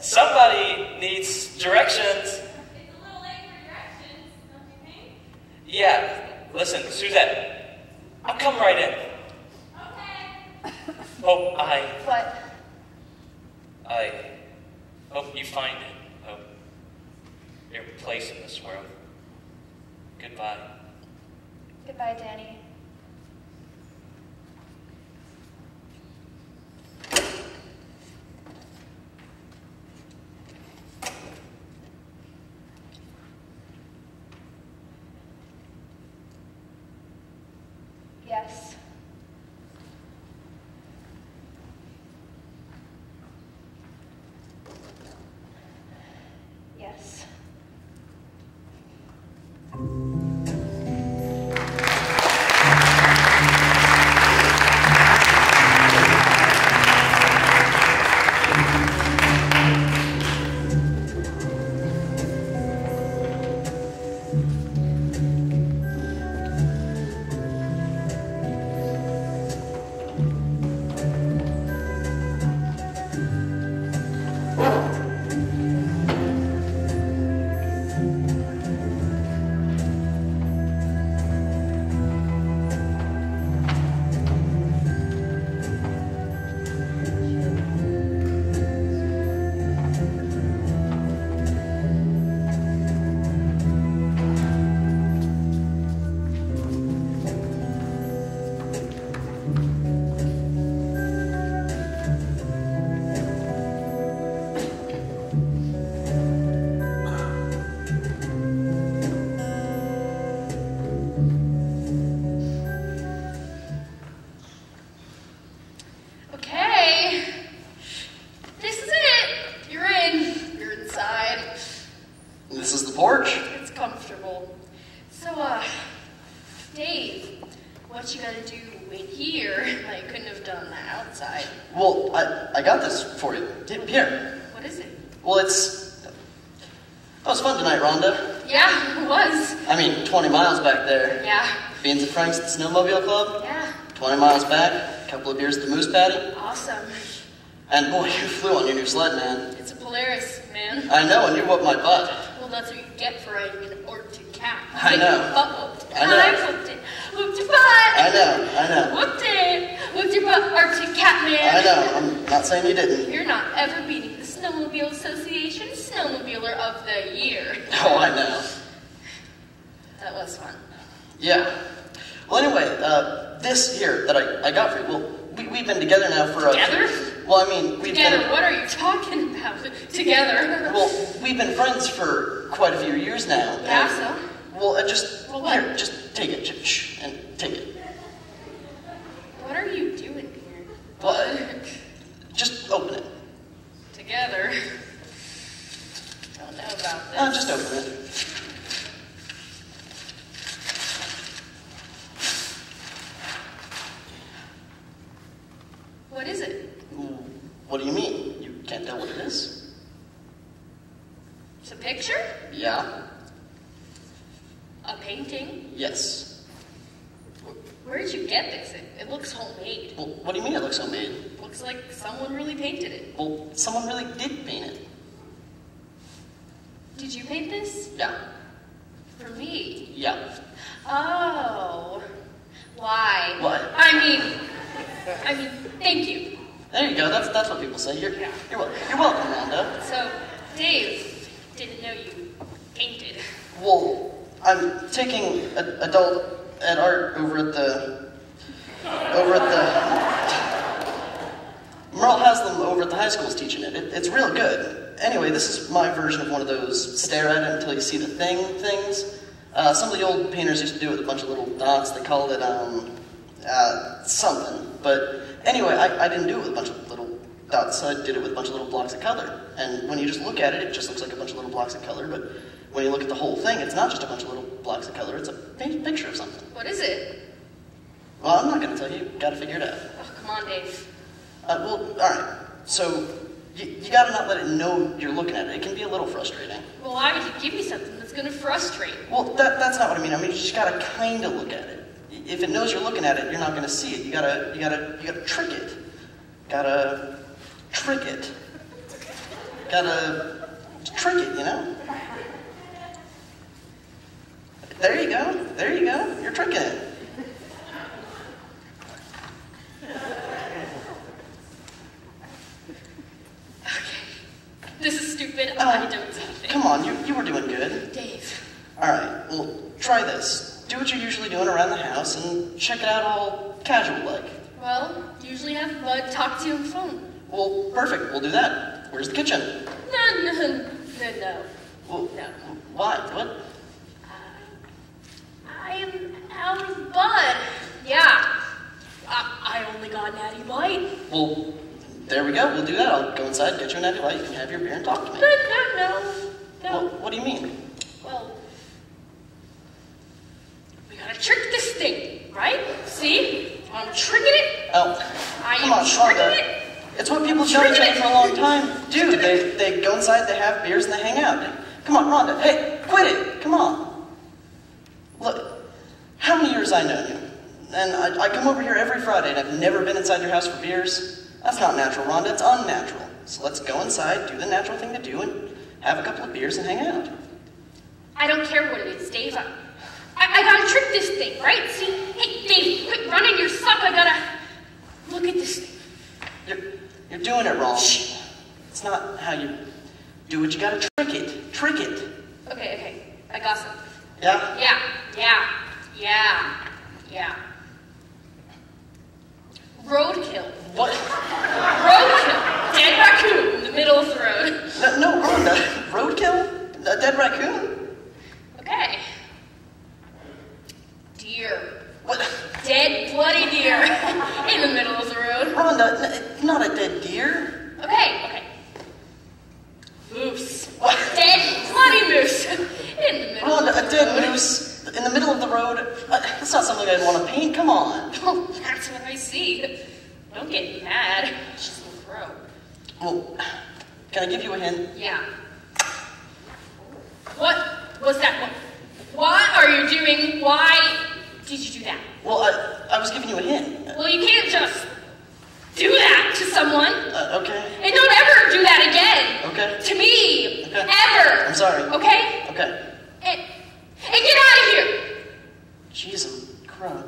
S15: somebody needs directions. It's a little late for directions, don't you think? Yeah, listen, Suzette, I'll come right in. Okay. Oh, I,
S8: What?
S15: I hope you find it. Hope your place in this world. Goodbye.
S8: Goodbye, Danny.
S13: You couldn't have done that outside?
S16: Well, I, I got this for you. Here- Here.
S13: What is it?
S16: Well, it's. That was fun tonight, Rhonda.
S13: Yeah, it was.
S16: I mean, 20 miles back there.
S13: Yeah.
S16: Beans and Franks at the Snowmobile Club.
S13: Yeah.
S16: 20 miles back. A couple of beers at the Moose Paddy.
S13: Awesome.
S16: And boy, you flew on your new sled, man.
S13: It's a Polaris, man.
S16: I know, and you whooped my butt.
S13: Well, that's what you get for riding an Arctic Cat.
S16: I know.
S13: butt whooped.
S16: I know.
S13: I whooped it. Whooped your butt.
S16: I know, I know.
S13: Whooped it. Whooped your butt, Arctic Cat man.
S16: I know. I'm not saying you didn't.
S13: You're not ever beating the Snowmobile Association Snowmobiler of the Year.
S16: Oh, I know.
S13: That was fun.
S16: Yeah. Well, anyway, uh, this here that I, I got for you, well, we, we've been together now for... Uh,
S13: Together?
S16: Well, I mean, we've
S13: Together,
S16: been...
S13: what are you talking about? Together.
S16: Well, we've been friends for quite a few years now.
S13: Yeah, so?
S16: Well, uh, just,
S13: well,
S16: here, just take it, shh, and take it.
S13: What are you doing here?
S16: What? Uh, just open it.
S13: Together. Don't know about this.
S16: Uh, just open it. What is it? What do you mean? You can't tell what it is?
S13: It's a picture?
S16: Yeah.
S13: A painting?
S16: Yes.
S13: Where did you get this? It, it looks homemade.
S16: Well, what do you mean it looks homemade?
S13: Looks like someone really painted it.
S16: Well, someone really did paint it.
S13: Did you paint this?
S16: Yeah.
S13: For me?
S16: Yeah.
S13: Oh. Why?
S16: What?
S13: I mean, I mean, thank you.
S16: There you go. That's that's what people say. You're you're, wel- you're welcome, Amanda.
S13: So, Dave didn't know you painted.
S16: Well, I'm taking adult ed art over at the over at the Merle has them over at the high school's teaching it. it. It's real good. Anyway, this is my version of one of those stare at it until you see the thing things. Uh, some of the old painters used to do it with a bunch of little dots. They called it um, uh, something. But anyway, I, I didn't do it with a bunch of little dots. I did it with a bunch of little blocks of color. And when you just look at it, it just looks like a bunch of little blocks of color. But when you look at the whole thing, it's not just a bunch of little blocks of color. It's a pi- picture of something.
S13: What is it?
S16: Well, I'm not going to tell you. Got to figure it out.
S13: Oh, come on, Dave.
S16: Uh, well, all right. So you, you got to not let it know you're looking at it. It can be a little frustrating.
S13: Well, why would you give me something that's going to frustrate?
S16: Well, that, that's not what I mean. I mean, you just got to kind of look at it. If it knows you're looking at it, you're not going to see it. You gotta, you gotta, you gotta trick it. Gotta trick it. Gotta trick it. You know. There you go. There you go. You're tricking it.
S13: This is stupid. I uh, don't see anything.
S16: Come on, you, you were doing good.
S13: Dave.
S16: All right, well, try this. Do what you're usually doing around the house and check it out all casual like.
S13: Well, usually have Bud talk to you on the phone.
S16: Well, perfect. We'll do that. Where's the kitchen?
S13: No, no, no, no.
S16: Well,
S13: no.
S16: Why? What?
S13: Out of Bud. Yeah. I, I only got Natty Light.
S16: Well, there we go. We'll do that. I'll go inside, get you a natty light. You can have your beer and talk to me.
S13: No, no, no. No.
S16: Well, what do you mean?
S13: Well, we gotta trick this thing, right? See? I'm tricking it.
S16: Oh,
S13: I
S16: come
S13: am
S16: on,
S13: tricking it.
S16: It's what people have done each other for a long time. Dude, they, they go inside, they have beers, and they hang out. Come on, Rhonda. Hey, quit it. Come on. Look, how many years I know you? And I, I come over here every Friday, and I've never been inside your house for beers. That's not natural, Rhonda. It's unnatural. So let's go inside, do the natural thing to do, and have a couple of beers and hang out.
S13: I don't care what it is, Dave. I, I, I gotta trick this thing, right? See? Hey, Dave, quit running your suck. I gotta look at this thing.
S16: You're, you're doing it wrong. It's not how you do it. You gotta trick it. Trick it.
S13: Okay, okay. I got some.
S16: Yeah?
S13: Yeah, yeah, yeah, yeah. Roadkill.
S16: What?
S13: Roadkill. Dead raccoon in the middle of the road.
S16: Uh, no, oh, no Rhonda. Roadkill? A dead raccoon?
S13: Okay. Deer.
S16: What?
S13: Dead bloody deer in the middle of the road.
S16: Oh, Rhonda, n- not a dead deer.
S13: Okay, okay. Moose. What? Dead bloody moose in the middle.
S16: Rhonda,
S13: of the road.
S16: a dead moose in the middle of the road? Uh, that's not something I'd want to paint. Come on.
S13: Oh, that's what I see. Don't get mad. Just a throw.
S16: Well, can I give you a hint?
S13: Yeah. What was that? What, what are you doing? Why did you do that?
S16: Well, I, I was giving you a hint.
S13: Well, you can't just do that to someone.
S16: Uh, okay.
S13: And don't ever do that again.
S16: Okay.
S13: To me.
S16: Okay.
S13: Ever.
S16: I'm sorry.
S13: Okay?
S16: Okay.
S13: And, and get out of here.
S16: Jeez, crow.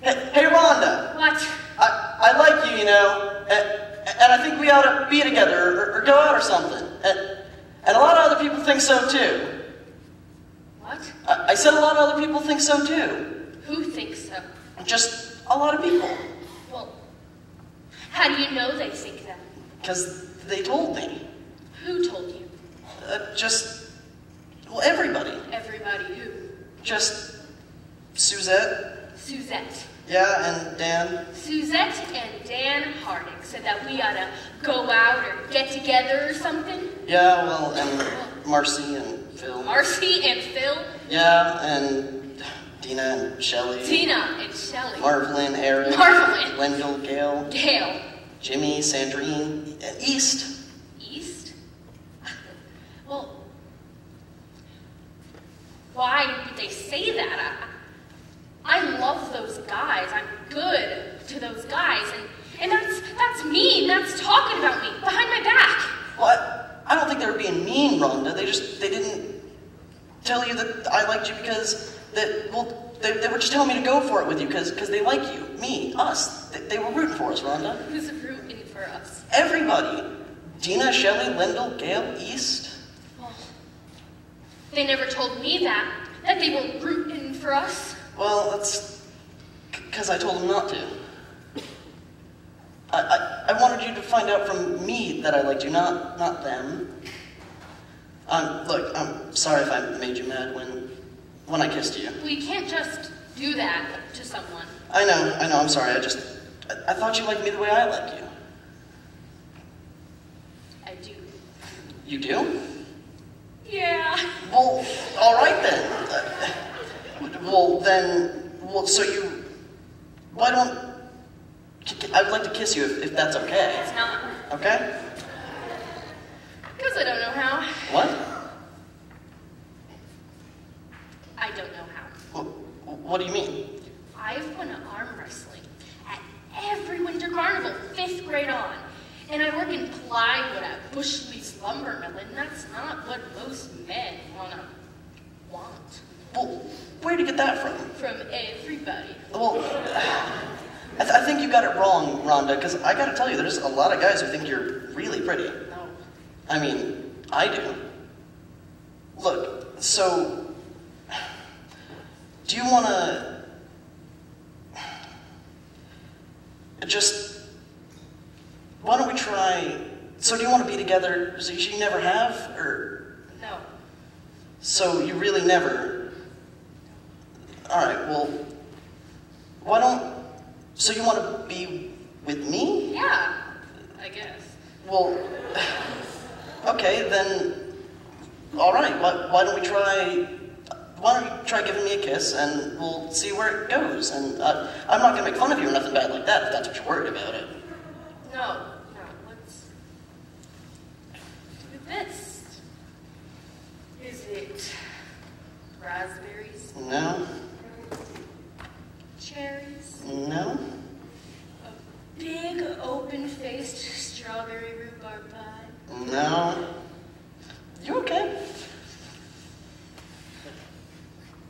S16: Hey, hey, Rhonda.
S13: What?
S16: I, I like you, you know, and, and I think we ought to be together or, or go out or something. And, and a lot of other people think so too.
S13: What?
S16: I, I said a lot of other people think so too.
S13: Who thinks so?
S16: Just a lot of people.
S13: Well, how do you know they think that?
S16: Because they told me.
S13: Who told you?
S16: Uh, just, well, everybody.
S13: Everybody who?
S16: Just Suzette,
S13: Suzette.
S16: yeah, and Dan.
S13: Suzette and Dan Harding said that we ought to go out or get together or something.
S16: Yeah, well, and Marci and Phil.
S13: Marci and Phil,
S16: Yeah, and Dina and Shelley.
S13: Tina and Shelley,
S16: Marvalyn, Eric.
S13: Marvalyn.
S16: Lendall, Gayle.
S13: Gayle,
S16: Jimmy, Sandrine, and East.
S13: East? well, why would they say that? I, I love those guys. I'm good to those guys, and and that's that's mean. That's talking about me behind my back.
S16: Well, I, I don't think they were being mean, Rhonda. They just they didn't tell you that I liked you because that well they, they were just telling me to go for it with you because because they like you, me, us. They, they were rooting for us, Rhonda.
S13: Who's rooting for us?
S16: Everybody. Dina, Shelley, Lendall, Gayle, East.
S13: They never told me that that they were rooting for us.
S16: Well, that's because I told them not to. I, I, I wanted you to find out from me that I liked you, not not them. Um, look, I'm sorry if I made you mad when when I kissed you.
S13: We can't just do that to someone.
S16: I know, I know. I'm sorry. I just I, I thought you liked me the way I like you.
S13: I do.
S16: You do?
S13: Yeah.
S16: Well, all right then. Well then, well, so you. Why don't? I'd like to kiss you if, if that's okay.
S13: It's not.
S16: Okay.
S13: Because I don't know how.
S16: What?
S13: I don't know how.
S16: What do you mean?
S13: I've won arm wrestling at every winter carnival, fifth grade on. And I work in plywood at Bushley's lumber mill, and that's not what most men wanna want.
S16: Well, where'd you get that from?
S13: From everybody.
S16: Well, I, th- I think you got it wrong, Rhonda, because I gotta tell you, there's a lot of guys who think you're really pretty.
S13: No.
S16: I mean, I do. Look, so. Do you wanna. Just. Why don't we try. So, do you wanna be together? So you never have? Or.
S13: No.
S16: So, you really never. Alright, well. Why don't. So, you wanna be with me?
S13: Yeah, I guess.
S16: Well, okay, then, all right. Why, why don't we try? Why don't you try giving me a kiss, and we'll see where it goes. And uh, I'm not gonna make fun of you or nothing bad like that. If that's what you're worried about it.
S13: No, no, let's do this. Is it raspberries?
S16: No,
S13: Cherries?
S16: no,
S13: Big open-faced strawberry rhubarb pie?
S16: no. You okay?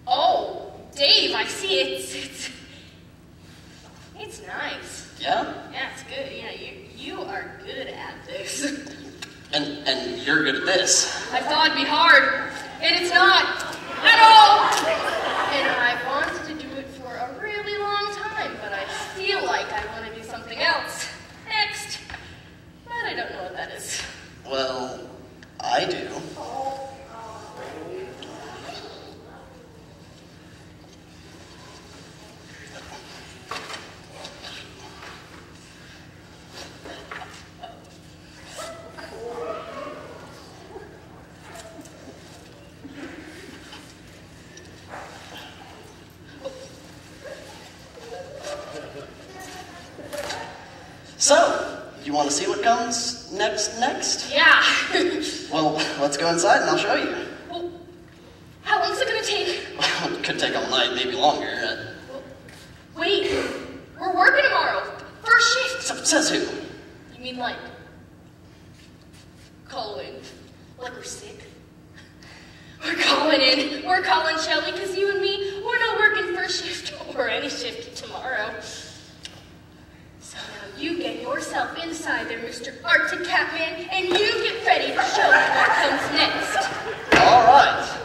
S13: Oh, Dave, I see it's it's it's nice.
S16: Yeah.
S13: Yeah, it's good. Yeah, you you are good at this.
S16: And and you're good at this.
S13: I thought it'd be hard, and it's not at all. And I've wanted to do it for a really long time, but I feel like I want to do something else next. But I don't know what that is.
S16: Well, I do. So, you want to see what next? Next?
S13: Yeah.
S16: Well, let's go inside and I'll show you.
S13: Well, How long's it gonna take?
S16: it could take all night, maybe longer. Uh,
S13: Wait, we're working tomorrow. First shift.
S16: so- says who?
S13: You mean like calling? Like we're sick? We're calling in. We're calling Shelly because you and me, we're not working first shift or any shift tomorrow. So now you get there, Mr. Arctic Catman, and you get ready to show me what comes next.
S16: All right.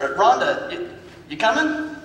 S16: Rhonda, you, you coming?